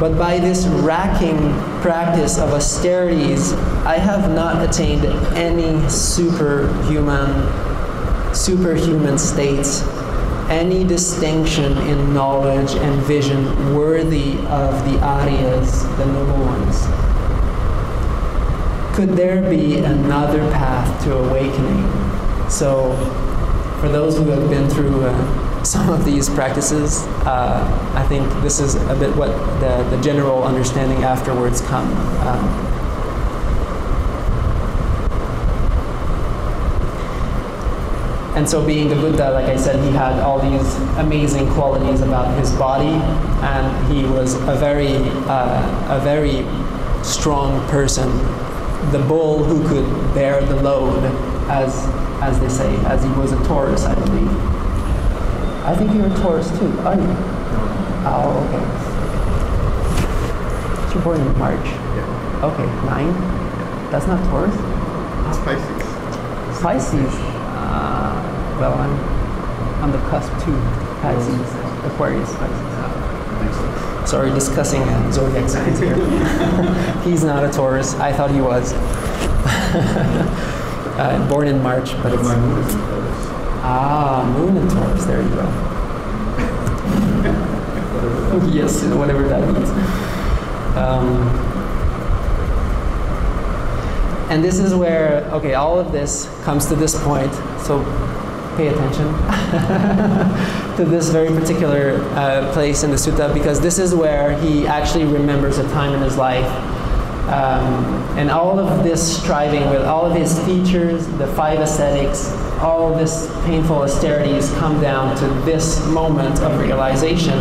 B: But by this racking practice of austerities, I have not attained any superhuman, superhuman states, any distinction in knowledge and vision worthy of the Aryas, the noble ones. Could there be another path to awakening? So, for those who have been through uh, some of these practices, uh, I think this is a bit what the, the general understanding afterwards come. Um, and so, being the Buddha, like I said, he had all these amazing qualities about his body, and he was a very, uh, a very strong person. The bull who could bear the load, as as they say, as he was a Taurus, I believe. I think you're a Taurus too, are you? Oh, okay. You're born in March.
A: Yeah.
B: Okay, nine. That's not Taurus.
A: It's
B: Pisces. Pisces. Well, I'm on the cusp too. Pisces, Aquarius, Pisces. Sorry, discussing uh, zodiac signs here. He's not a Taurus. I thought he was. uh, born in March, but it's
A: My moon is
B: ah moon in Taurus. There you go. yes, whatever that means. Um, and this is where, okay, all of this comes to this point, so pay attention to this very particular uh, place in the sutta because this is where he actually remembers a time in his life. Um, and all of this striving with all of his teachers, the five ascetics, all this painful austerities come down to this moment of realization.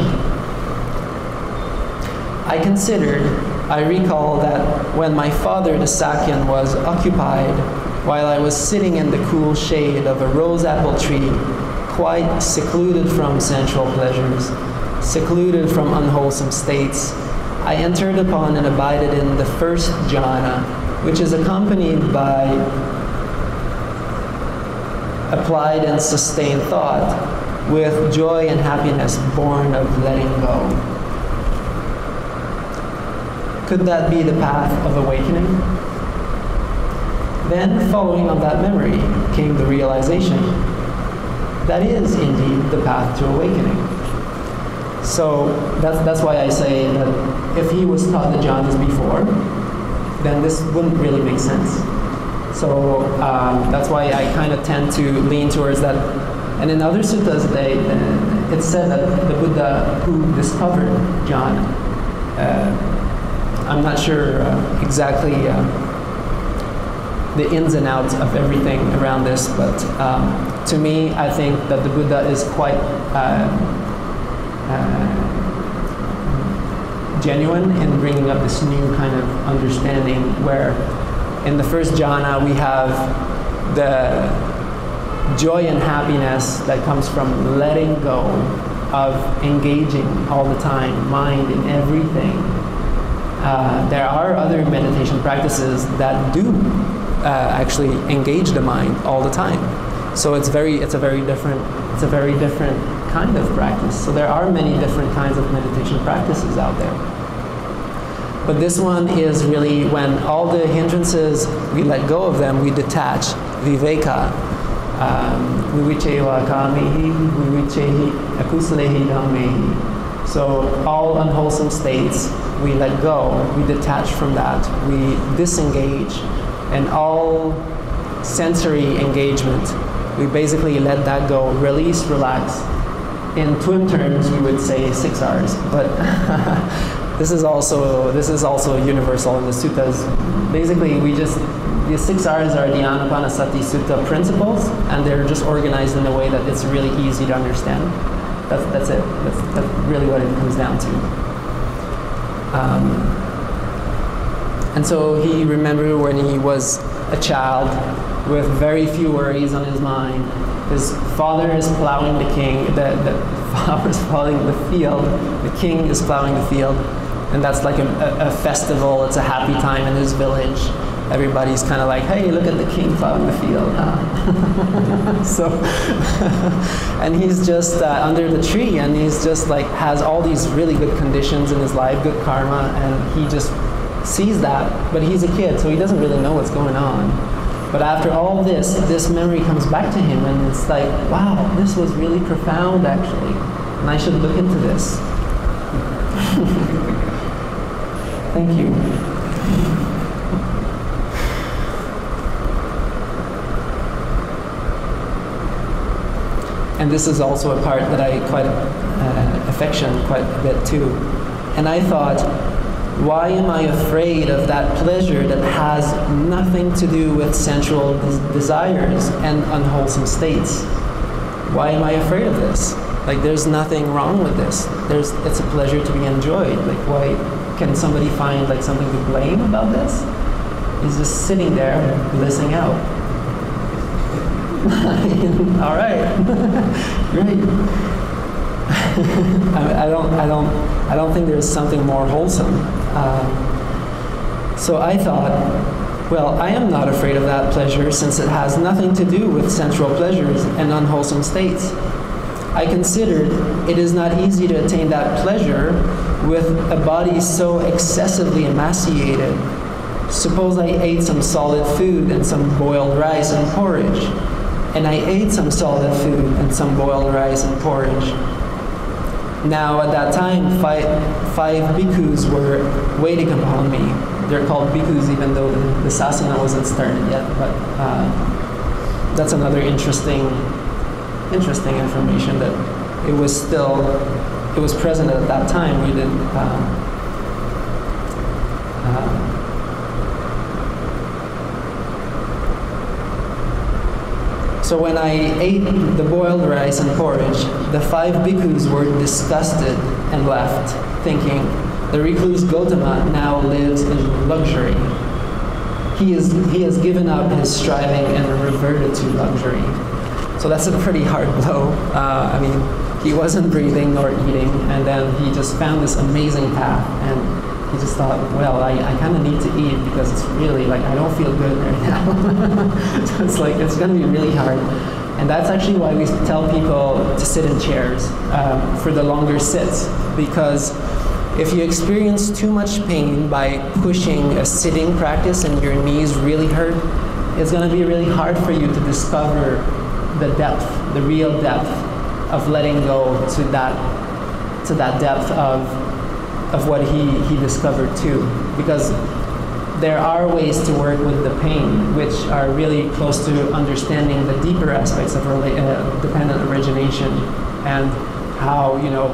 B: I considered, I recall that when my father, the Sakyan, was occupied while I was sitting in the cool shade of a rose apple tree, quite secluded from sensual pleasures, secluded from unwholesome states, I entered upon and abided in the first jhana, which is accompanied by applied and sustained thought with joy and happiness born of letting go. Could that be the path of awakening? Then, following on that memory, came the realization that is indeed the path to awakening. So that's, that's why I say that if he was taught the jhanas before, then this wouldn't really make sense. So um, that's why I kind of tend to lean towards that. And in other suttas, they, uh, it's said that the Buddha who discovered jhana, uh, I'm not sure uh, exactly uh, the ins and outs of everything around this, but um, to me, I think that the Buddha is quite uh, uh, genuine in bringing up this new kind of understanding where in the first jhana we have the joy and happiness that comes from letting go of engaging all the time, mind in everything. Uh, there are other meditation practices that do actually engage the mind all the time. So it's very, it's a very different, it's a very different kind of practice. So there are many different kinds of meditation practices out there. But this one is really when all the hindrances, we let go of them, we detach, viveka, um, vivicceva kamehi, dhammehi. So all unwholesome states, we let go, we detach from that, we disengage, and all sensory engagement, we basically let that go, release, relax. In TWIM terms, we would say six R's, but this is also this is also universal in the suttas. Basically, we just the six R's are the Anapanasati Sutta principles, and they're just organized in a way that it's really easy to understand. That's, that's it. That's, that's really what it comes down to. Um, and so he remembered when he was a child with very few worries on his mind. His father is plowing the king, the, the is plowing the field, the king is plowing the field, and that's like a, a, a festival, it's a happy time in his village. Everybody's kind of like, hey, look at the king plowing the field. Huh? so, and he's just uh, under the tree, and he's just like has all these really good conditions in his life, good karma, and he just sees that, but he's a kid, so he doesn't really know what's going on. But after all this, this memory comes back to him, and it's like, wow, this was really profound, actually, and I should look into this. Thank you. And this is also a part that I quite uh, affection quite a bit too. And I thought, why am I afraid of that pleasure that has nothing to do with sensual des- desires and unwholesome states? Why am I afraid of this? Like, there's nothing wrong with this. There's, it's a pleasure to be enjoyed. Like, why can somebody find like something to blame about this? He's just sitting there, blissing out. All right, great. I, I, don't, I don't, I don't think there's something more wholesome. Um, so I thought, well, I am not afraid of that pleasure since it has nothing to do with sensual pleasures and unwholesome states. I considered it is not easy to attain that pleasure with a body so excessively emaciated. Suppose I ate some solid food and some boiled rice and porridge, and I ate some solid food and some boiled rice and porridge. Now, at that time, five, five bhikkhus were waiting upon me. They're called bhikkhus even though the, the sasana wasn't started yet, but uh, that's another interesting, interesting information that it was still, it was present at that time. We didn't. Uh, So when I ate the boiled rice and porridge, the five bhikkhus were disgusted and left, thinking, the recluse Gotama now lives in luxury. He, is, he has given up his striving and reverted to luxury. So that's a pretty hard blow. Uh, I mean, he wasn't breathing nor eating, and then he just found this amazing path, and he just thought, well, I, I kind of need to eat because it's really like I don't feel good right now. so it's like it's going to be really hard. And that's actually why we tell people to sit in chairs um, for the longer sits because if you experience too much pain by pushing a sitting practice and your knees really hurt, it's going to be really hard for you to discover the depth, the real depth of letting go to that to that depth of of what he, he discovered too. Because there are ways to work with the pain, which are really close to understanding the deeper aspects of uh, dependent origination and how, you know,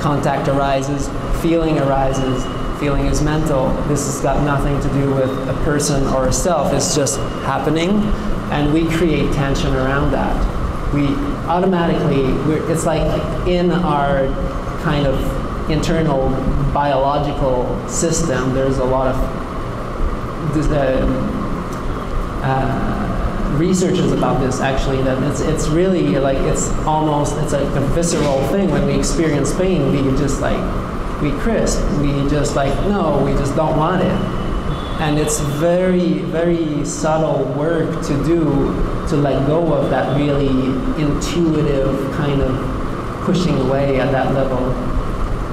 B: contact arises, feeling arises, feeling is mental. This has got nothing to do with a person or a self, it's just happening, and we create tension around that. We automatically, it's like in our kind of internal biological system, there's a lot of uh, uh, researches about this actually that it's, it's really like it's almost it's like a visceral thing when we experience pain we just like we crisp we just like no we just don't want it. And it's very very subtle work to do to let go of that really intuitive kind of pushing away at that level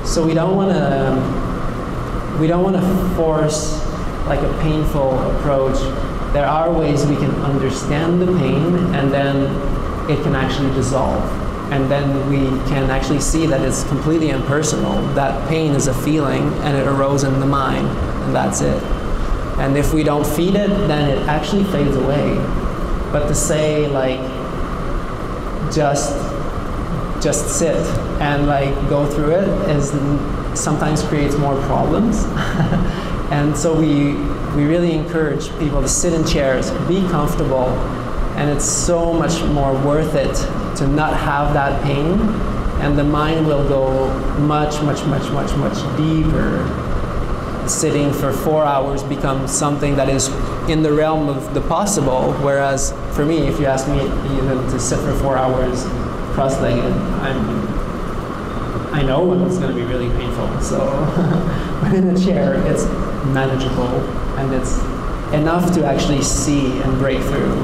B: so we don't want to we don't want to force like a painful approach. There are ways we can understand the pain and then it can actually dissolve. And then we can actually see that it's completely impersonal. That pain is a feeling and it arose in the mind, and that's it. And if we don't feed it, then it actually fades away. But to say, like, just just sit and like go through it is sometimes creates more problems. and so we we really encourage people to sit in chairs, be comfortable, and it's so much more worth it to not have that pain. And the mind will go much much much much much deeper. Sitting for four hours becomes something that is in the realm of the possible. Whereas for me if you ask me even to sit for four hours cross-legged, I'm, I know it's going to be really painful. So, but in a chair, it's manageable and it's enough to actually see and break through.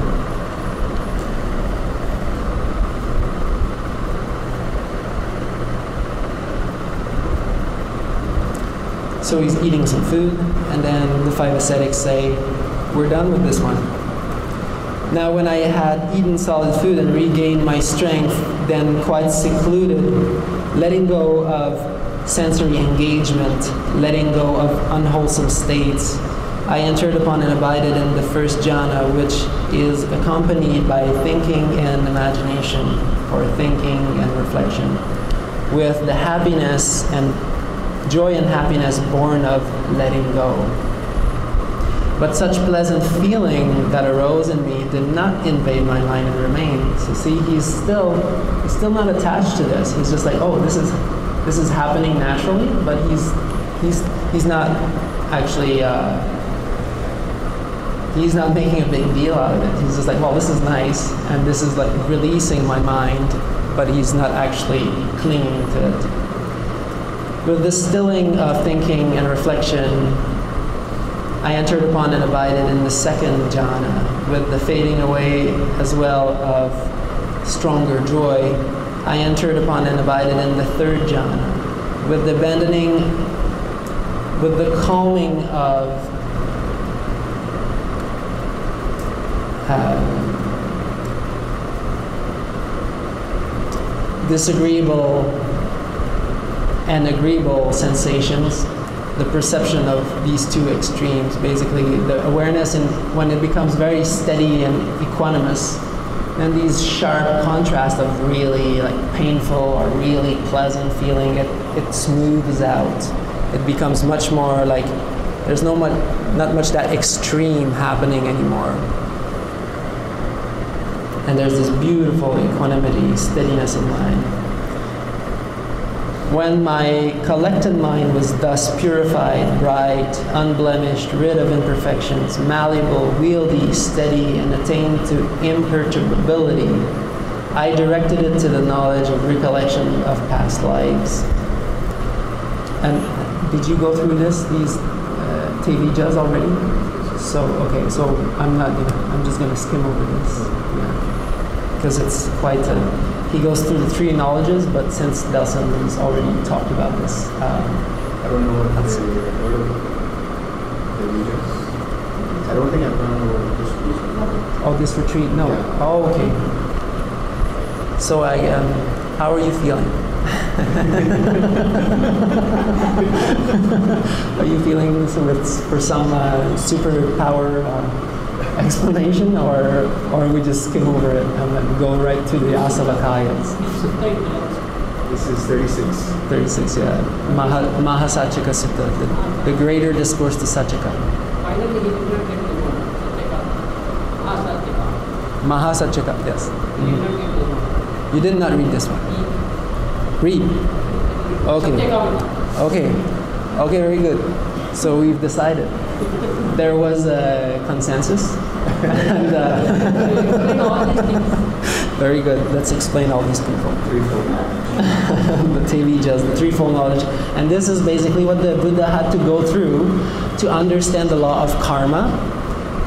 B: So he's eating some food, and then the five ascetics say, We're done with this one. Now, when I had eaten solid food and regained my strength, then quite secluded, letting go of sensory engagement, letting go of unwholesome states, I entered upon and abided in the first jhana, which is accompanied by thinking and imagination, or thinking and reflection, with the happiness and joy and happiness born of letting go. But such pleasant feeling that arose in me did not invade my mind and remain. So see, he's still he's still not attached to this. He's just like, oh, this is this is happening naturally, but he's he's he's not actually uh, he's not making a big deal out of it. He's just like, well, this is nice, and this is like releasing my mind, but he's not actually clinging to it. With the stilling of thinking and reflection, I entered upon and abided in the second jhana, with the fading away as well of stronger joy. I entered upon and abided in the third jhana, with the abandoning, with the calming of uh, disagreeable and agreeable sensations, the perception of these two extremes, basically the awareness and when it becomes very steady and equanimous, and these sharp contrasts of really like painful or really pleasant feeling, it, it smooths out. It becomes much more like there's no much, not much that extreme happening anymore. And there's this beautiful equanimity, steadiness in mind. When my collected mind was thus purified, bright, unblemished, rid of imperfections, malleable, wieldy, steady, and attained to imperturbability, I directed it to the knowledge of recollection of past lives. And did you go through this, these uh, already? So okay, so I'm not gonna. I'm just gonna skim over this, yeah, because it's quite a he goes through the three knowledges, but since Delson has already talked about this, um,
C: I don't know what
B: That's-
C: heard the regions. I don't think I've gone over this region.
B: oh, this retreat, no,
C: Yeah.
B: oh, okay. So I, um, how are you feeling? are you feeling it's for some uh, superpower uh, explanation, or or we just skim over it and then go right to the Asavakayas?
C: This is 36.
B: 36, yeah. Maha, Mahasachaka Sutta, the, the greater discourse to Sachaka.
D: Finally, he did not get the one. Satyaka. Ah, Satyaka.
B: Mahasachaka, yes.
D: He did not get the one.
B: You did not read this one. Read. Okay. Okay. Okay, very good. So we've decided. There was a consensus. and, uh,
D: Explain all these things.
B: very good. Let's explain all these people.
C: Threefold.
B: the Tevijas, the threefold knowledge. And this is basically what the Buddha had to go through to understand the law of karma,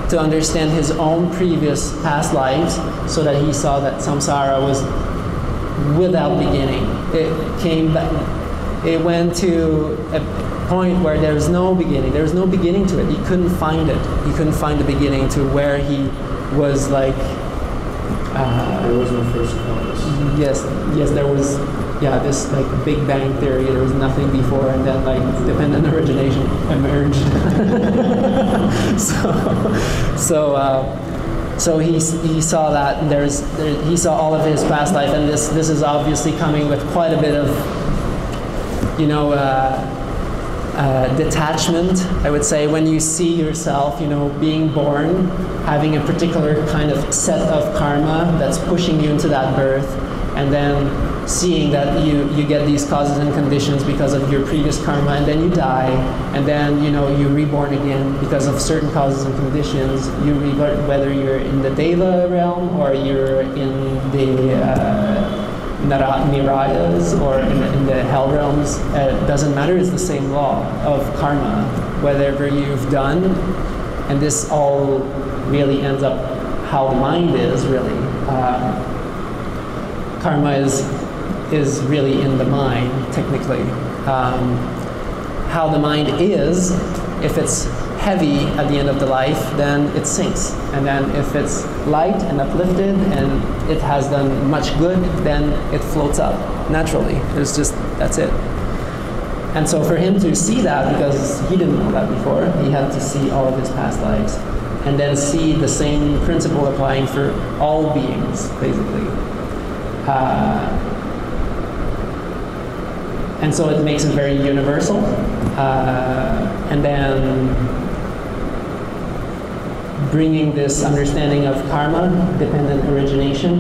B: to understand his own previous past lives, so that he saw that samsara was without beginning. It came back, it went to a point where there's no beginning. There's no beginning to it. He couldn't find it. He couldn't find the beginning to where he was like. Uh,
C: There was no first cause.
B: Yes, yes, there was, yeah, this like Big Bang theory. There was nothing before, and then like dependent origination emerged. so, so, uh, so he he saw that there's there, he saw all of his past life, and this this is obviously coming with quite a bit of, you know. Uh, uh, detachment, I would say, when you see yourself, you know, being born, having a particular kind of set of karma that's pushing you into that birth, and then seeing that you, you get these causes and conditions because of your previous karma, and then you die, and then, you know, you're reborn again because of certain causes and conditions. You whether you're in the Deva realm or you're in the uh, Nirayas or in the, in the hell realms, uh, it doesn't matter. It's the same law of karma. Whatever you've done, and this all really ends up how the mind is really. Uh, karma is is really in the mind technically. Um, how the mind is, if it's heavy at the end of the life, then it sinks. And then if it's light and uplifted and it has done much good, then it floats up naturally. There's just, that's it. And so for him to see that, because he didn't know that before, he had to see all of his past lives. And then see the same principle applying for all beings, basically. Uh, and so it makes it very universal. Uh, and then bringing this understanding of karma, dependent origination,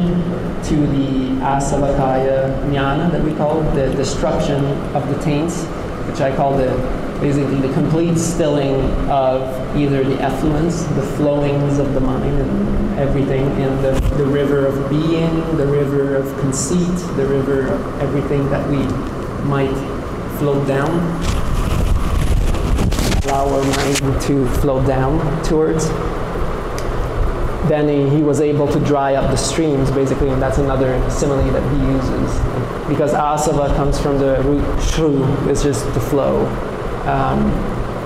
B: to the asavakaya jnana that we call the destruction of the taints, which I call the basically the complete stilling of either the effluence, the flowings of the mind and everything in the, the river of being, the river of conceit, the river of everything that we might float down. Allow our mind to flow down towards. Then he, he was able to dry up the streams, basically, and that's another simile that he uses. Because asava comes from the root shru, it's just the flow. Um,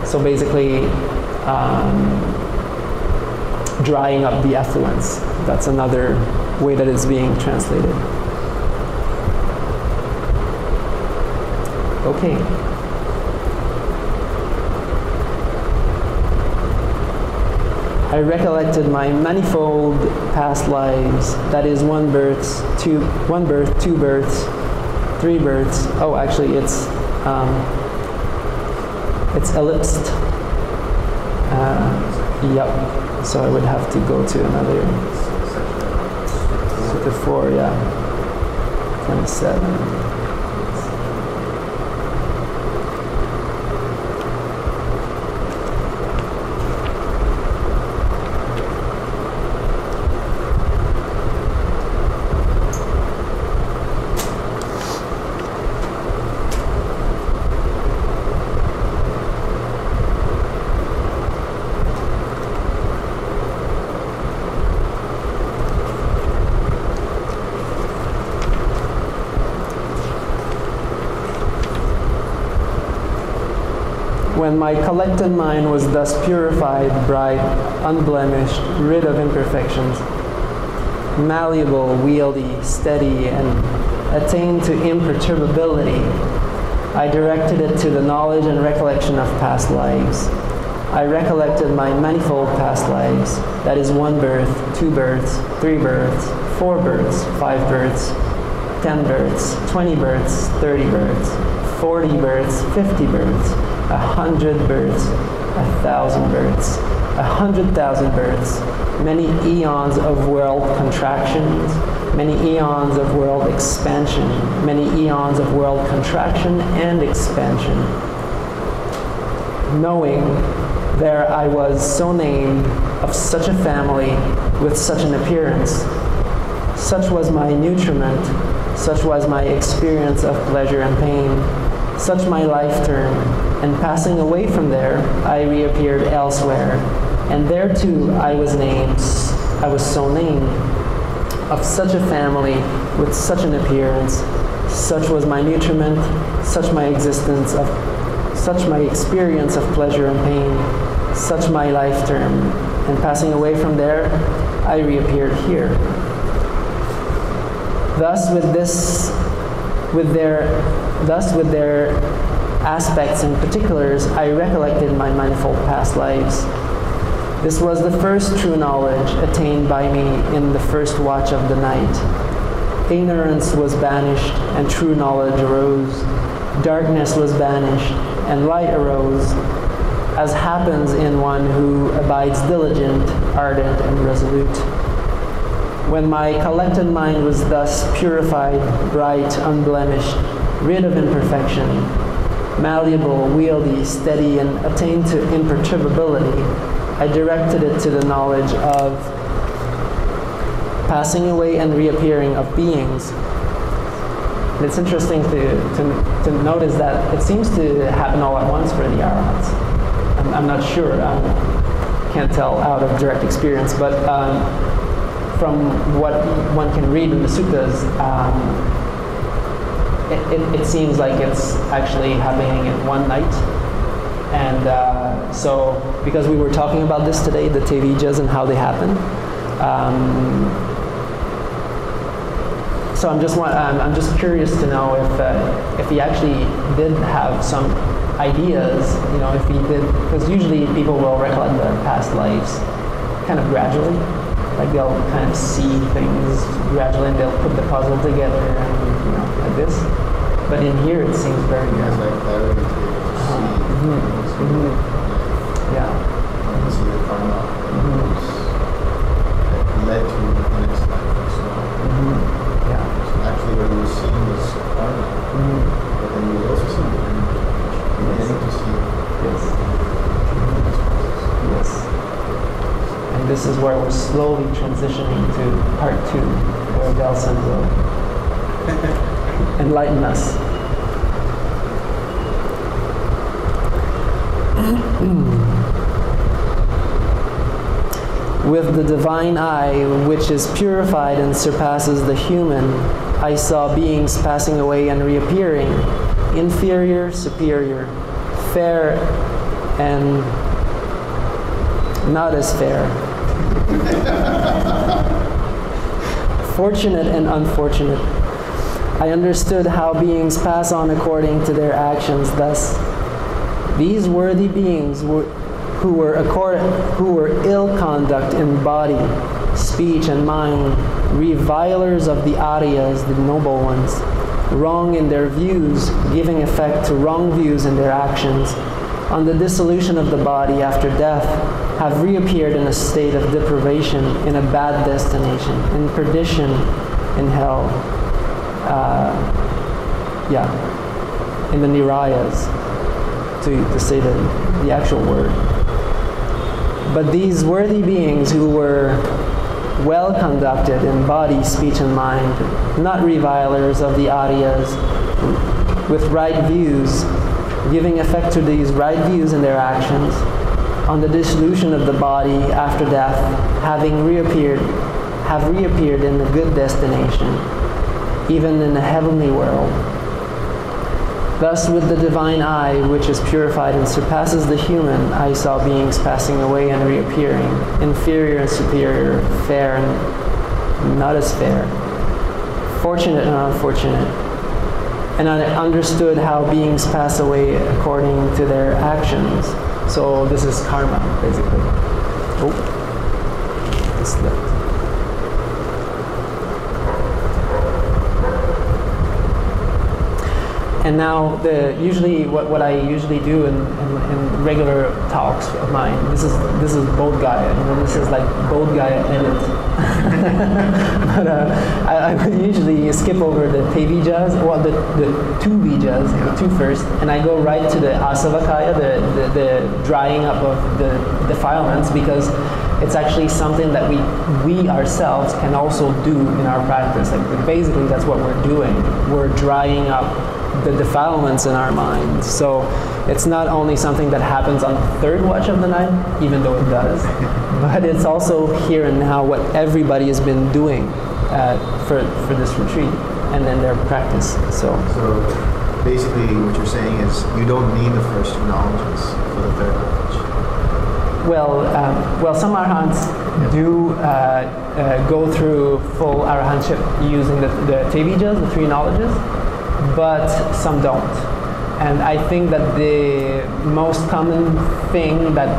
B: so basically, um, drying up the effluence. That's another way that it's being translated. Okay. I recollected my manifold past lives. That is one birth, two, one birth, two births, three births. Oh, actually, it's um, it's ellipsed. Uh, yep. So I would have to go to another. Sutta four, yeah. Twenty-seven. When my collected mind was thus purified, bright, unblemished, rid of imperfections, malleable, wieldy, steady, and attained to imperturbability, I directed it to the knowledge and recollection of past lives. I recollected my manifold past lives, that is one birth, two births, three births, four births, five births, ten births, twenty births, thirty births, forty births, fifty births, a hundred births, a thousand births, a hundred thousand births, many eons of world contractions, many eons of world expansion, many eons of world contraction and expansion. Knowing there I was so named of such a family with such an appearance. Such was my nutriment, such was my experience of pleasure and pain, such my life term, and passing away from there, I reappeared elsewhere, and there too I was named, I was so named, of such a family with such an appearance, such was my nutriment, such my existence of such my experience of pleasure and pain, such my life term, and passing away from there, I reappeared here. Thus with this with their thus with their aspects and particulars, I recollected my manifold past lives. This was the first true knowledge attained by me in the first watch of the night. Ignorance was banished, and true knowledge arose. Darkness was banished, and light arose, as happens in one who abides diligent, ardent, and resolute. When my collected mind was thus purified, bright, unblemished, rid of imperfection, malleable, wieldy, steady, and attained to imperturbability, I directed it to the knowledge of passing away and reappearing of beings. And it's interesting to, to, to notice that it seems to happen all at once for the Arahats. I'm, I'm not sure, I can't tell out of direct experience, but um, from what one can read in the suttas, um, it, it, it, seems like it's actually happening in one night. And uh, so, because we were talking about this today, the Tevijas and how they happen. Um, so I'm just want, um, I'm just curious to know if uh, if he actually did have some ideas, you know, if he did, because usually people will recollect their past lives kind of gradually, like they'll kind of see things gradually and they'll put the puzzle together and you know like this. But in here it seems very uh,
C: like clarity to to see.
B: mhm,
C: see
B: mhm. yeah.
C: Can see the karma
B: Mhm.
C: that led to the next life as well.
B: mhm, Yeah.
C: So actually, what you were seeing was karma,
B: mhm,
C: but then you also seeing the You're beginning to see
B: Yes. Yes. And this is where we're slowly transitioning to part two, where Delson will enlighten us. Hmm. With the divine eye, which is purified and surpasses the human, I saw beings passing away and reappearing, inferior, superior, fair, and not as fair. Fortunate and unfortunate. I understood how beings pass on according to their actions. Thus, these worthy beings were, who were accord, who were ill conduct in body, speech, and mind, revilers of the Aryas, the noble ones, wrong in their views, giving effect to wrong views in their actions, on the dissolution of the body after death, have reappeared in a state of deprivation, in a bad destination, in perdition, in hell. Uh, yeah, in the Nirayas, to, to say the, the actual word. But these worthy beings who were well conducted in body, speech, and mind, not revilers of the Aryas, with right views, giving effect to these right views in their actions, on the dissolution of the body after death, having reappeared, have reappeared in the good destination, even in the heavenly world. Thus, with the divine eye, which is purified and surpasses the human, I saw beings passing away and reappearing, inferior and superior, fair and not as fair, fortunate and unfortunate. And I understood how beings pass away according to their actions. So this is karma, basically. Oh, it slipped. And now, the, usually, what, what I usually do in, in, in regular talks of mine, this is this is Bodh Gaya. You know, this is like Bodh Gaya edit. but uh, I, I would usually skip over the Tevijas, well, the, the two Vijas, the two first, and I go right to the Asavakaya, the, the, the drying up of the defilements, because it's actually something that we we ourselves can also do in our practice. Like basically, that's what we're doing. We're drying up the defilements in our minds. So it's not only something that happens on the third watch of the night, even though it does, but it's also here and now what everybody has been doing uh, for, for this retreat and then their practice. So,
C: So basically, what you're saying is you don't need the first two knowledges for the third knowledge.
B: well, um, well, some arhants do uh, uh, go through full arahantship using the, the tevijas, the three knowledges, but some don't. And I think that the most common thing that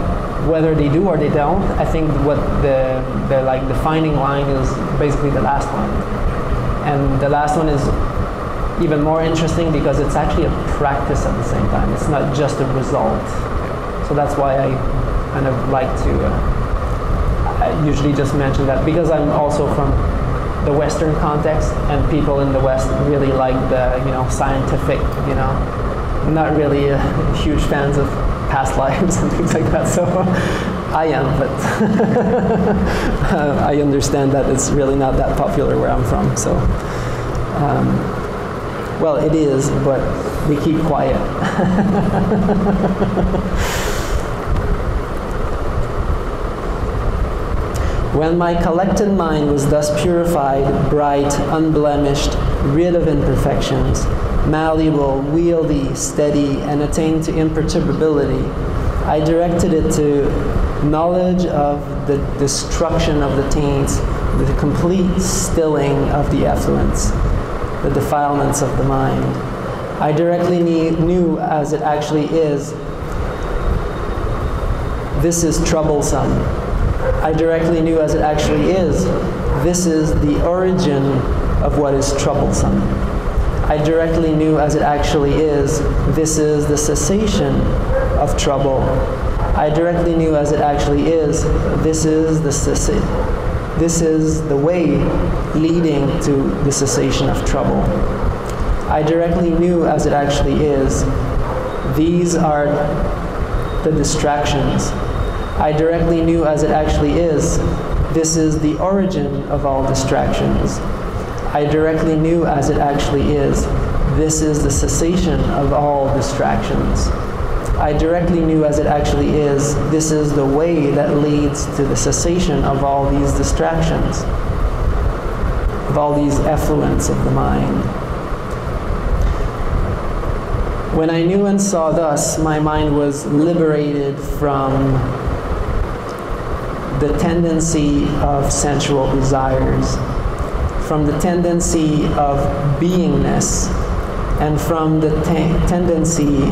B: whether they do or they don't, I think what the, the like defining line is basically the last one. And the last one is even more interesting because it's actually a practice at the same time. It's not just a result. So that's why I kind of like to uh, usually just mention that because I'm also from the Western context, and people in the West really like the you know scientific, you know, not really uh, huge fans of past lives and things like that. So I am, but uh, I understand that it's really not that popular where I'm from. So, um, well, it is, but we keep quiet. When my collected mind was thus purified, bright, unblemished, rid of imperfections, malleable, wieldy, steady, and attained to imperturbability, I directed it to knowledge of the destruction of the taints, the complete stilling of the effluence, the defilements of the mind. I directly knew, as it actually is, this is troublesome. I directly knew, as it actually is, this is the origin of what is troublesome. I directly knew, as it actually is, this is the cessation of trouble. I directly knew, as it actually is, this is the cessa- this is the way leading to the cessation of trouble. I directly knew, as it actually is, these are the distractions I directly knew as it actually is, this is the origin of all distractions. I directly knew as it actually is, this is the cessation of all distractions. I directly knew as it actually is, this is the way that leads to the cessation of all these distractions, of all these effluents of the mind. When I knew and saw thus, my mind was liberated from the tendency of sensual desires, from the tendency of beingness, and from the te- tendency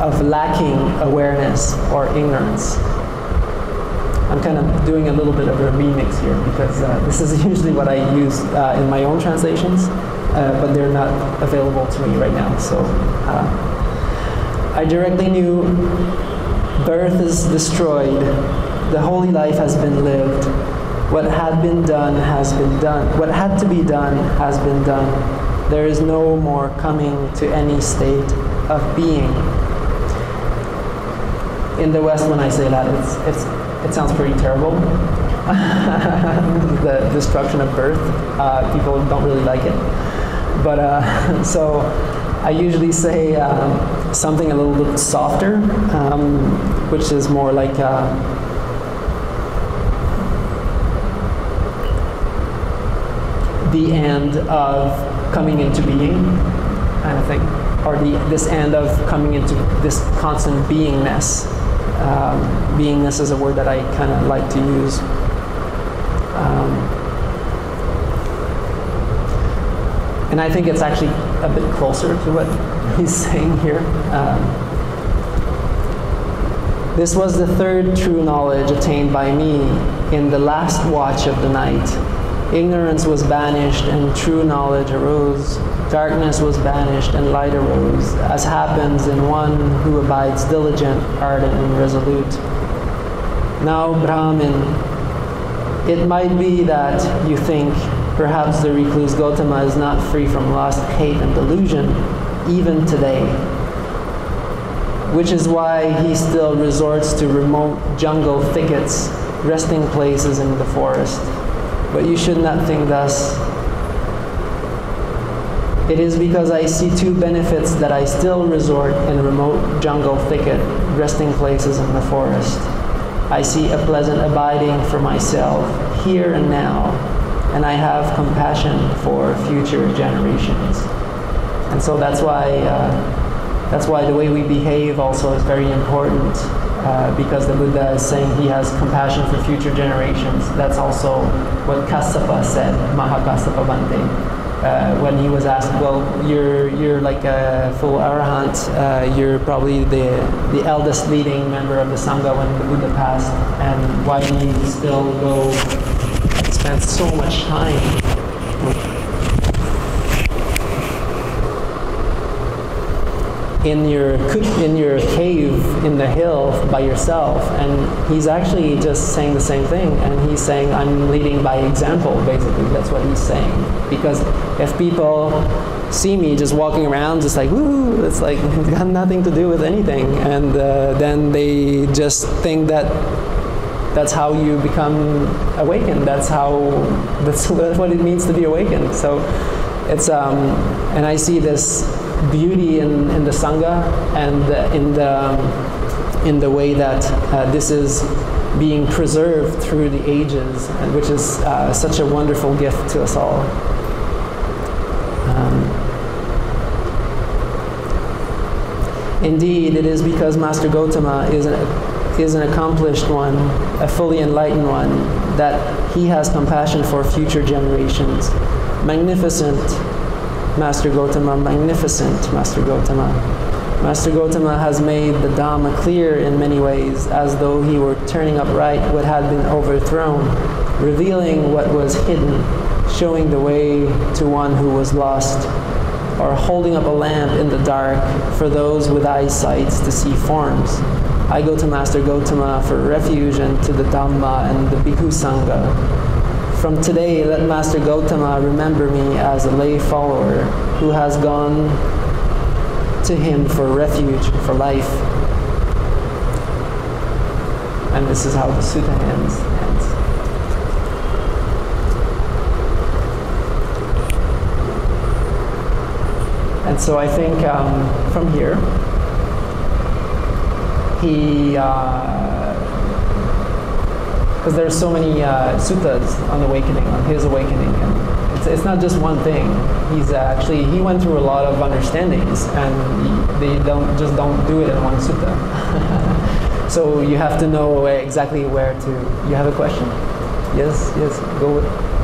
B: of lacking awareness or ignorance. I'm kind of doing a little bit of a remix here because uh, this is usually what I use uh, in my own translations, uh, but they're not available to me right now. So uh, I directly knew birth is destroyed, the holy life has been lived, what had been done has been done, what had to be done has been done. There is no more coming to any state of being. In the West, when I say that, it's, it's, it sounds pretty terrible. the destruction of birth, uh, people don't really like it. But uh, so I usually say um, something a little bit softer, um, which is more like uh, the end of coming into being, kind of thing, or the this end of coming into this constant beingness. Um, beingness is a word that I kind of like to use. Um, and I think it's actually a bit closer to what he's saying here. Um, this was the third true knowledge attained by me in the last watch of the night. Ignorance was banished and true knowledge arose. Darkness was banished and light arose, as happens in one who abides diligent, ardent, and resolute. Now, Brahmin, it might be that you think perhaps the recluse Gotama is not free from lust, hate, and delusion, even today. Which is why he still resorts to remote jungle thickets, resting places in the forest. But you should not think thus. It is because I see two benefits that I still resort in remote jungle thicket, resting places in the forest. I see a pleasant abiding for myself, here and now, and I have compassion for future generations. And so that's why, uh, that's why the way we behave also is very important, uh, because the Buddha is saying he has compassion for future generations. That's also what Kassapa said, Mahakassapa Bhante. Uh, when he was asked, well, you're you're like a full arahant, uh, you're probably the the eldest leading member of the sangha when the Buddha passed, and why do you still go spend so much time. In your in your cave in the hill by yourself and he's actually just saying the same thing and he's saying i'm leading by example basically. That's what he's saying. Because if people see me just walking around just like woo it's like it's got nothing to do with anything. And uh, then they just think that that's how you become awakened that's how that's what it means to be awakened so it's um, and i see this beauty in, in the sangha and in the in the way that uh, this is being preserved through the ages, and which is uh, such a wonderful gift to us all. Um, indeed, it is because Master Gotama is an, is an accomplished one, a fully enlightened one, that he has compassion for future generations. Magnificent Master Gotama, magnificent Master Gotama. Master Gotama has made the Dhamma clear in many ways, as though he were turning upright what had been overthrown, revealing what was hidden, showing the way to one who was lost, or holding up a lamp in the dark for those with eyesight to see forms. I go to Master Gotama for refuge and to the Dhamma and the Bhikkhu Sangha. From today, let Master Gotama remember me as a lay follower who has gone to him for refuge for life. And this is how the sutta ends. ends. And so I think um, from here, he, because there's so many uh, suttas on awakening, on his awakening, and it's, it's not just one thing. He's actually he went through a lot of understandings, and he- they don't just don't do it in one sutta. so you have to know exactly where to. You have a question? Yes, yes. Go. With,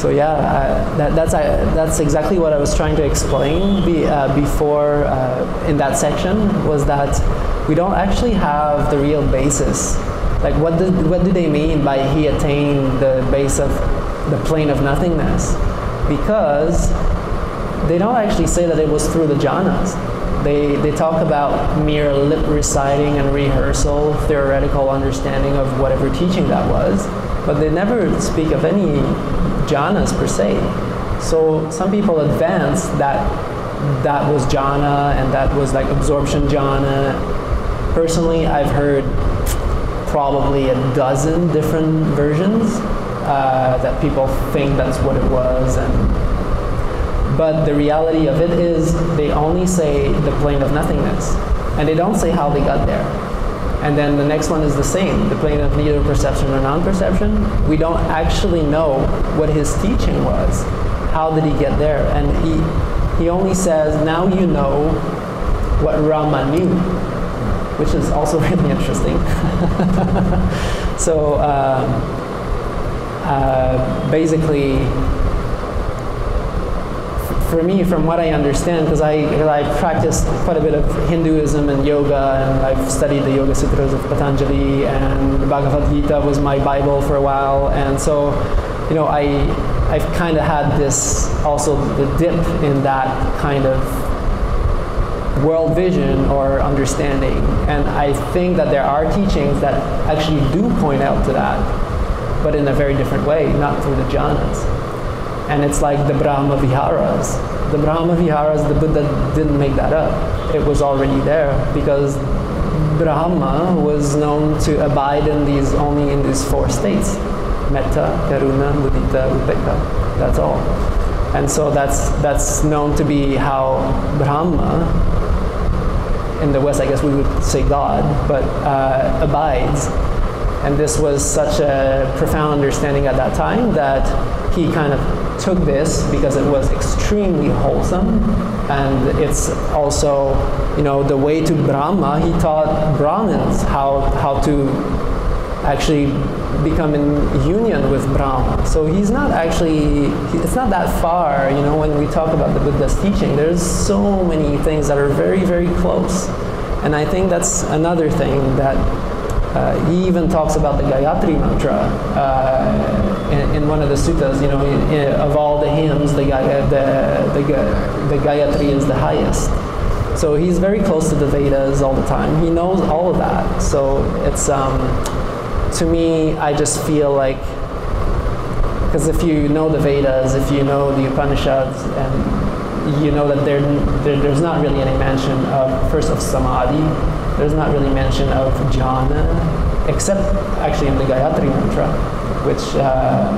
B: So yeah, uh, that, that's uh, that's exactly what I was trying to explain be, uh, before uh, in that section was that we don't actually have the real basis. Like what did, what do they mean by he attained the base of the plane of nothingness? Because they don't actually say that it was through the jhanas. They, they talk about mere lip reciting and rehearsal, theoretical understanding of whatever teaching that was, but they never speak of any jhanas per se. So some people advance that that was jhana and that was like absorption jhana. Personally, I've heard probably a dozen different versions uh, that people think that's what it was and but the reality of it is they only say the plane of nothingness and they don't say how they got there. And then the next one is the same the plane of neither perception or non-perception. We don't actually know what his teaching was how did he get there? And he he only says now you know what rama knew which is also really interesting. So um, uh, basically for me, from what I understand, because I, I practiced quite a bit of Hinduism and yoga, and I've studied the Yoga Sutras of Patanjali, and the Bhagavad Gita was my Bible for a while, and so, you know, I, I've kind of had this also the dip in that kind of world vision or understanding, and I think that there are teachings that actually do point out to that, but in a very different way, not through the jhanas and it's like the Brahma Viharas. The Brahma Viharas, the Buddha didn't make that up. It was already there because Brahma was known to abide in these only in these four states: metta, karuna, mudita, upekkha. That's all. And so that's that's known to be how Brahma, in the West, I guess we would say God, but uh, abides. And this was such a profound understanding at that time that he kind of took this because it was extremely wholesome and it's also you know the way to brahma he taught brahmins how how to actually become in union with brahma so he's not actually it's not that far you know when we talk about the buddha's teaching there's so many things that are very very close and i think that's another thing that uh, he even talks about the Gayatri mantra uh, in, in, one of the suttas. You know, in, in, of all the hymns, the, the, the, the Gayatri is the highest. So he's very close to the Vedas all the time. He knows all of that. So it's, um, to me, I just feel like, because if you know the Vedas, if you know the Upanishads, and you know that there, there, there's not really any mention of, first of Samadhi, there's not really mention of jhana, except actually in the Gayatri Mantra, which uh,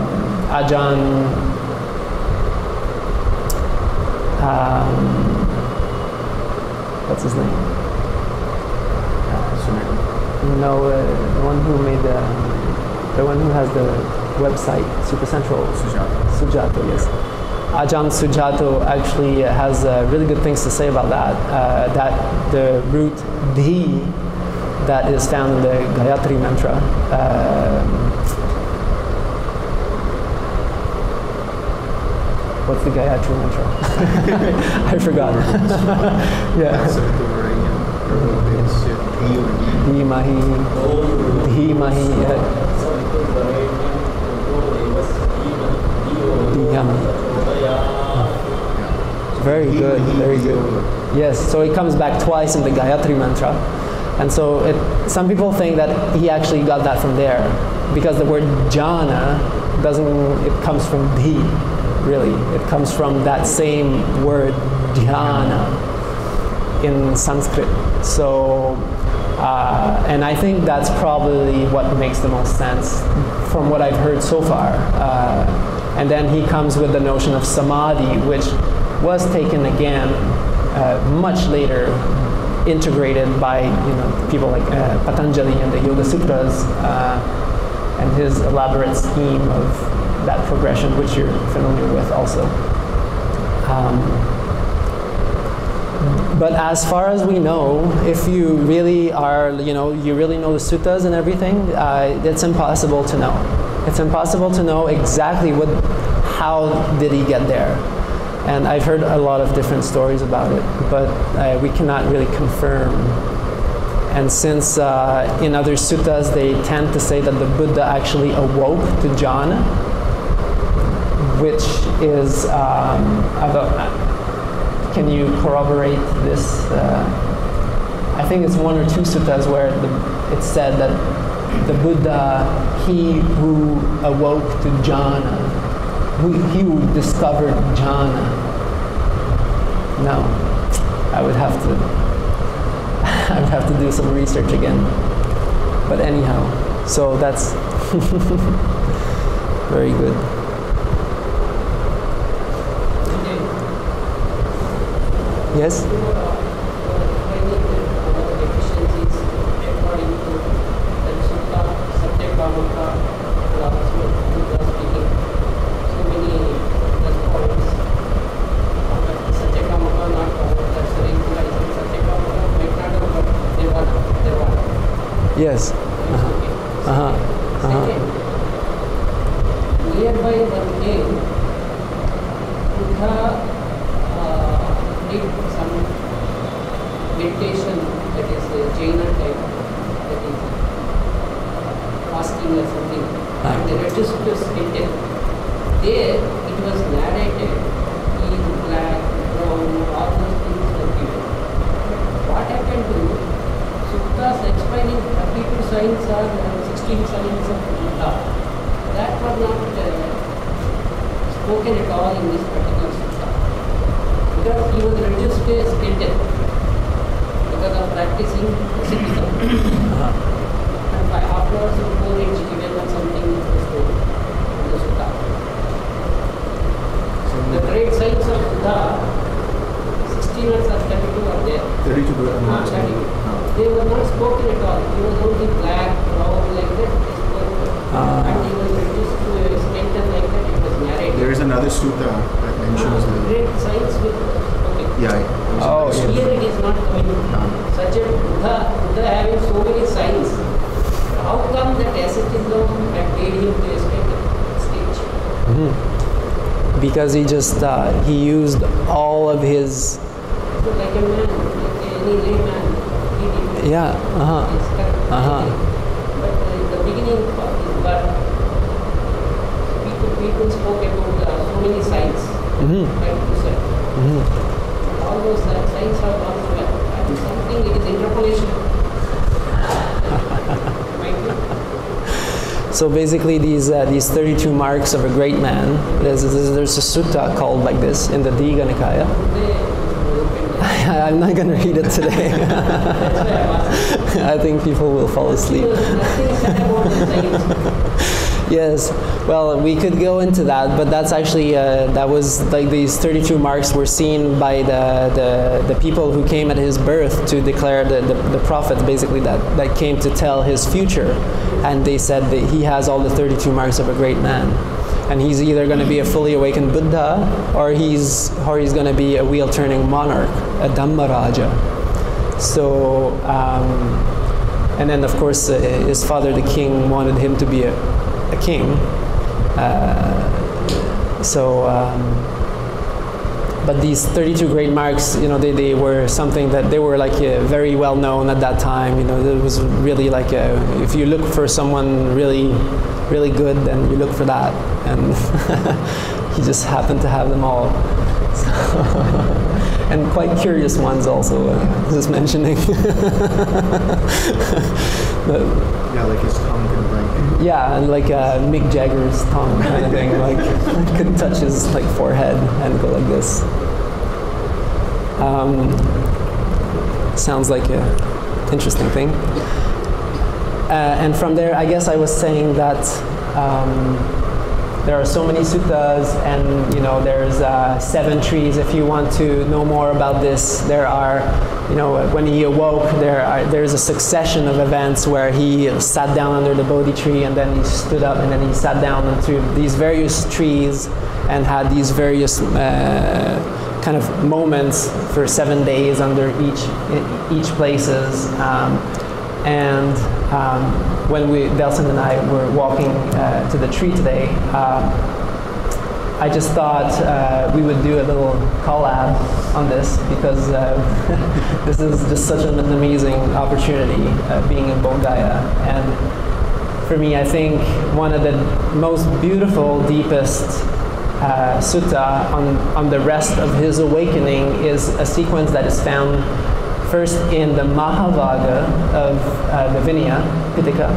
B: Ajahn um, what's his name? No, uh, the one who made the, the one who has the website, SuttaCentral.
C: Sujato.
B: Sujato, yes. Ajahn Sujato actually has uh, really good things to say about that. Uh, that the root dhi that is found in the Gayatri mantra. Um, what's the Gayatri mantra? I forgot. yeah. Dhimahi, Dhimahi, Dhiyam. Very good, very good. Yes, so it comes back twice in the Gayatri mantra. And so it, some people think that he actually got that from there because the word jhana doesn't, it comes from dhi, really. It comes from that same word dhyana in Sanskrit. So, uh, and I think that's probably what makes the most sense from what I've heard so far. Uh, and then he comes with the notion of samadhi, which was taken again uh, much later, integrated by you know people like uh, Patanjali in the Yoga Sutras, uh, and his elaborate scheme of that progression, which you're familiar with also. Um, but as far as we know, if you really are, you know, you really know the suttas and everything, uh, it's impossible to know. It's impossible to know exactly what, how did he get there. And I've heard a lot of different stories about it, but uh, we cannot really confirm. And since uh, in other suttas they tend to say that the Buddha actually awoke to jhana, which is um, about, can you corroborate this? Uh, I think it's one or two suttas where the, it's said that the Buddha, he who awoke to jhana, who, he who discovered jhana. No, I would have to. I would have to do some research again. But anyhow, so that's very good. Yes. Yes. Uh huh. Uh-huh.
D: uh-huh Nearby one day, Buddha And the. There it was narrated in black, brown, all those things were given. What happened to suttas explaining 32 signs or uh, 16 signs of Buddha? That was not uh, spoken at all in this particular sutta. Because he was a skeleton because of practicing asceticism. and by afterwards, before it's given or something was told in the sutta. The great signs of Buddha, 16 or 32 are there.
C: 32 good and
D: Ah,
C: one
D: 32.
C: No.
D: They were not spoken at all. He was only black, brown, like that. They spoke.
B: Ah.
D: and he was reduced to a skeleton like that. It was narrated.
C: There is another sutta that mentions the.
D: Great science with okay.
C: Yeah. there is
B: Oh,
C: another
B: yes.
C: sutta.
D: Here it is not coming. Such a Buddha, Buddha having so many signs. How come that asceticism had made him to a skeleton stage?
B: Because he just uh, he used all of his
D: like a man, like any layman, he did
B: yeah uh huh. Uh-huh.
D: But uh, the beginning of his birth, people, people spoke about uh, so many signs.
B: hmm
D: Like you said.
B: hmm
D: All those uh, signs are also something it is interpolation. Might be.
B: So basically, these uh, these 32 marks of a great man. There's, there's, a sutta called like this in the Digha Nikaya. I'm not going to read it today. I think people will fall asleep. Yes. Well, we could go into that, but that's actually uh, that was like these 32 marks were seen by the, the, the people who came at his birth to declare the, the, the prophet basically that, that came to tell his future, and they said that he has all the 32 marks of a great man, and he's either going to be a fully awakened Buddha or he's or he's going to be a wheel turning monarch, a Dhammaraja. So. Um, and then, of course, uh, his father, the king, wanted him to be a, a king. Uh, so, um, but these 32 great marks, you know, they, they were something that they were like uh, very well known at that time. You know, it was really like a, if you look for someone really, really good, then you look for that. And he just happened to have them all. and quite curious ones also, uh, just mentioning. but,
C: Yeah, like his tongue can break.
B: yeah, and like uh, Mick Jagger's tongue kind of thing. Like, could touch his like forehead and go like this. Um, sounds like a interesting thing. Uh, and from there, I guess I was saying that um, there are so many suttas, and you know, there's uh, seven trees. If you want to know more about this, there are, you know, when he awoke, there are, there's a succession of events where he sat down under the Bodhi tree, and then he stood up, and then he sat down into these various trees, and had these various. Uh, kind of moments for seven days under each each places um, and um, when we, Delson and I were walking uh, to the tree today, um, I just thought uh, we would do a little collab on this because uh, this is just such an amazing opportunity uh, being in Bodh Gaya. And for me, I think one of the most beautiful, deepest uh, sutta on, on the rest of his awakening is a sequence that is found first in the Mahavagga of uh, the Vinaya, Pitaka,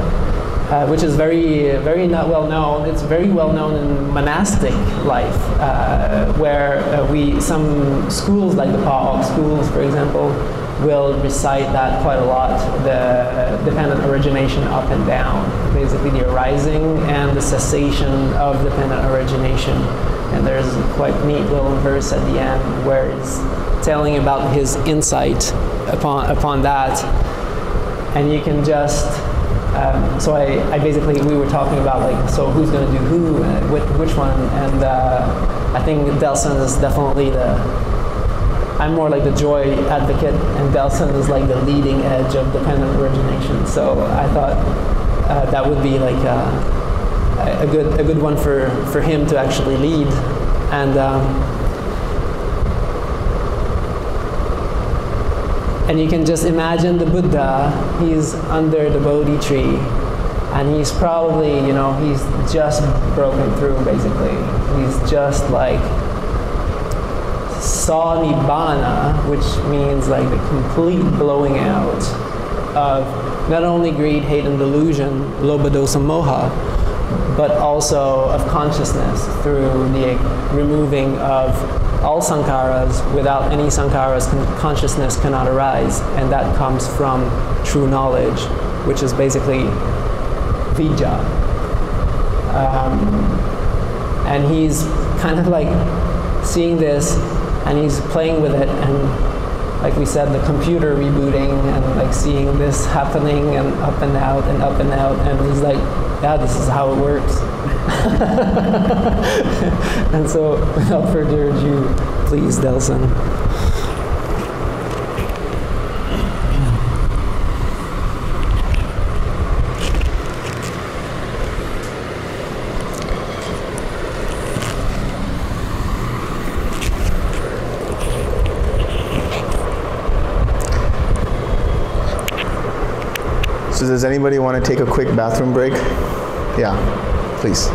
B: uh, which is very, very not well known. It's very well known in monastic life, uh, where uh, we some schools like the Pa-Auk schools, for example, will recite that quite a lot. The dependent origination up and down, basically the arising and the cessation of dependent origination. And there's a quite neat little verse at the end where it's telling about his insight upon upon that, and you can just. Um, so I, I basically we were talking about like so who's going to do who uh, which, which one and uh, I think Delson is definitely the I'm more like the joy advocate and Delson is like the leading edge of dependent origination so I thought uh, that would be like a, a good a good one for for him to actually lead and. Um, And you can just imagine the Buddha, he's under the Bodhi tree, and he's probably, you know, he's just broken through basically. He's just like saw Nibbana, which means like the complete blowing out of not only greed, hate, and delusion, lobha, dosa, moha, but also of consciousness through the removing of all sankharas. Without any sankharas, consciousness cannot arise, and that comes from true knowledge, which is basically vidya. Um, and he's kind of like seeing this, and he's playing with it, and like we said, the computer rebooting, and like seeing this happening, and up and out, and up and out, and he's like, yeah, this is how it works. and so, without further ado, please, Delson.
C: Does anybody want to take a quick bathroom break? Yeah, please.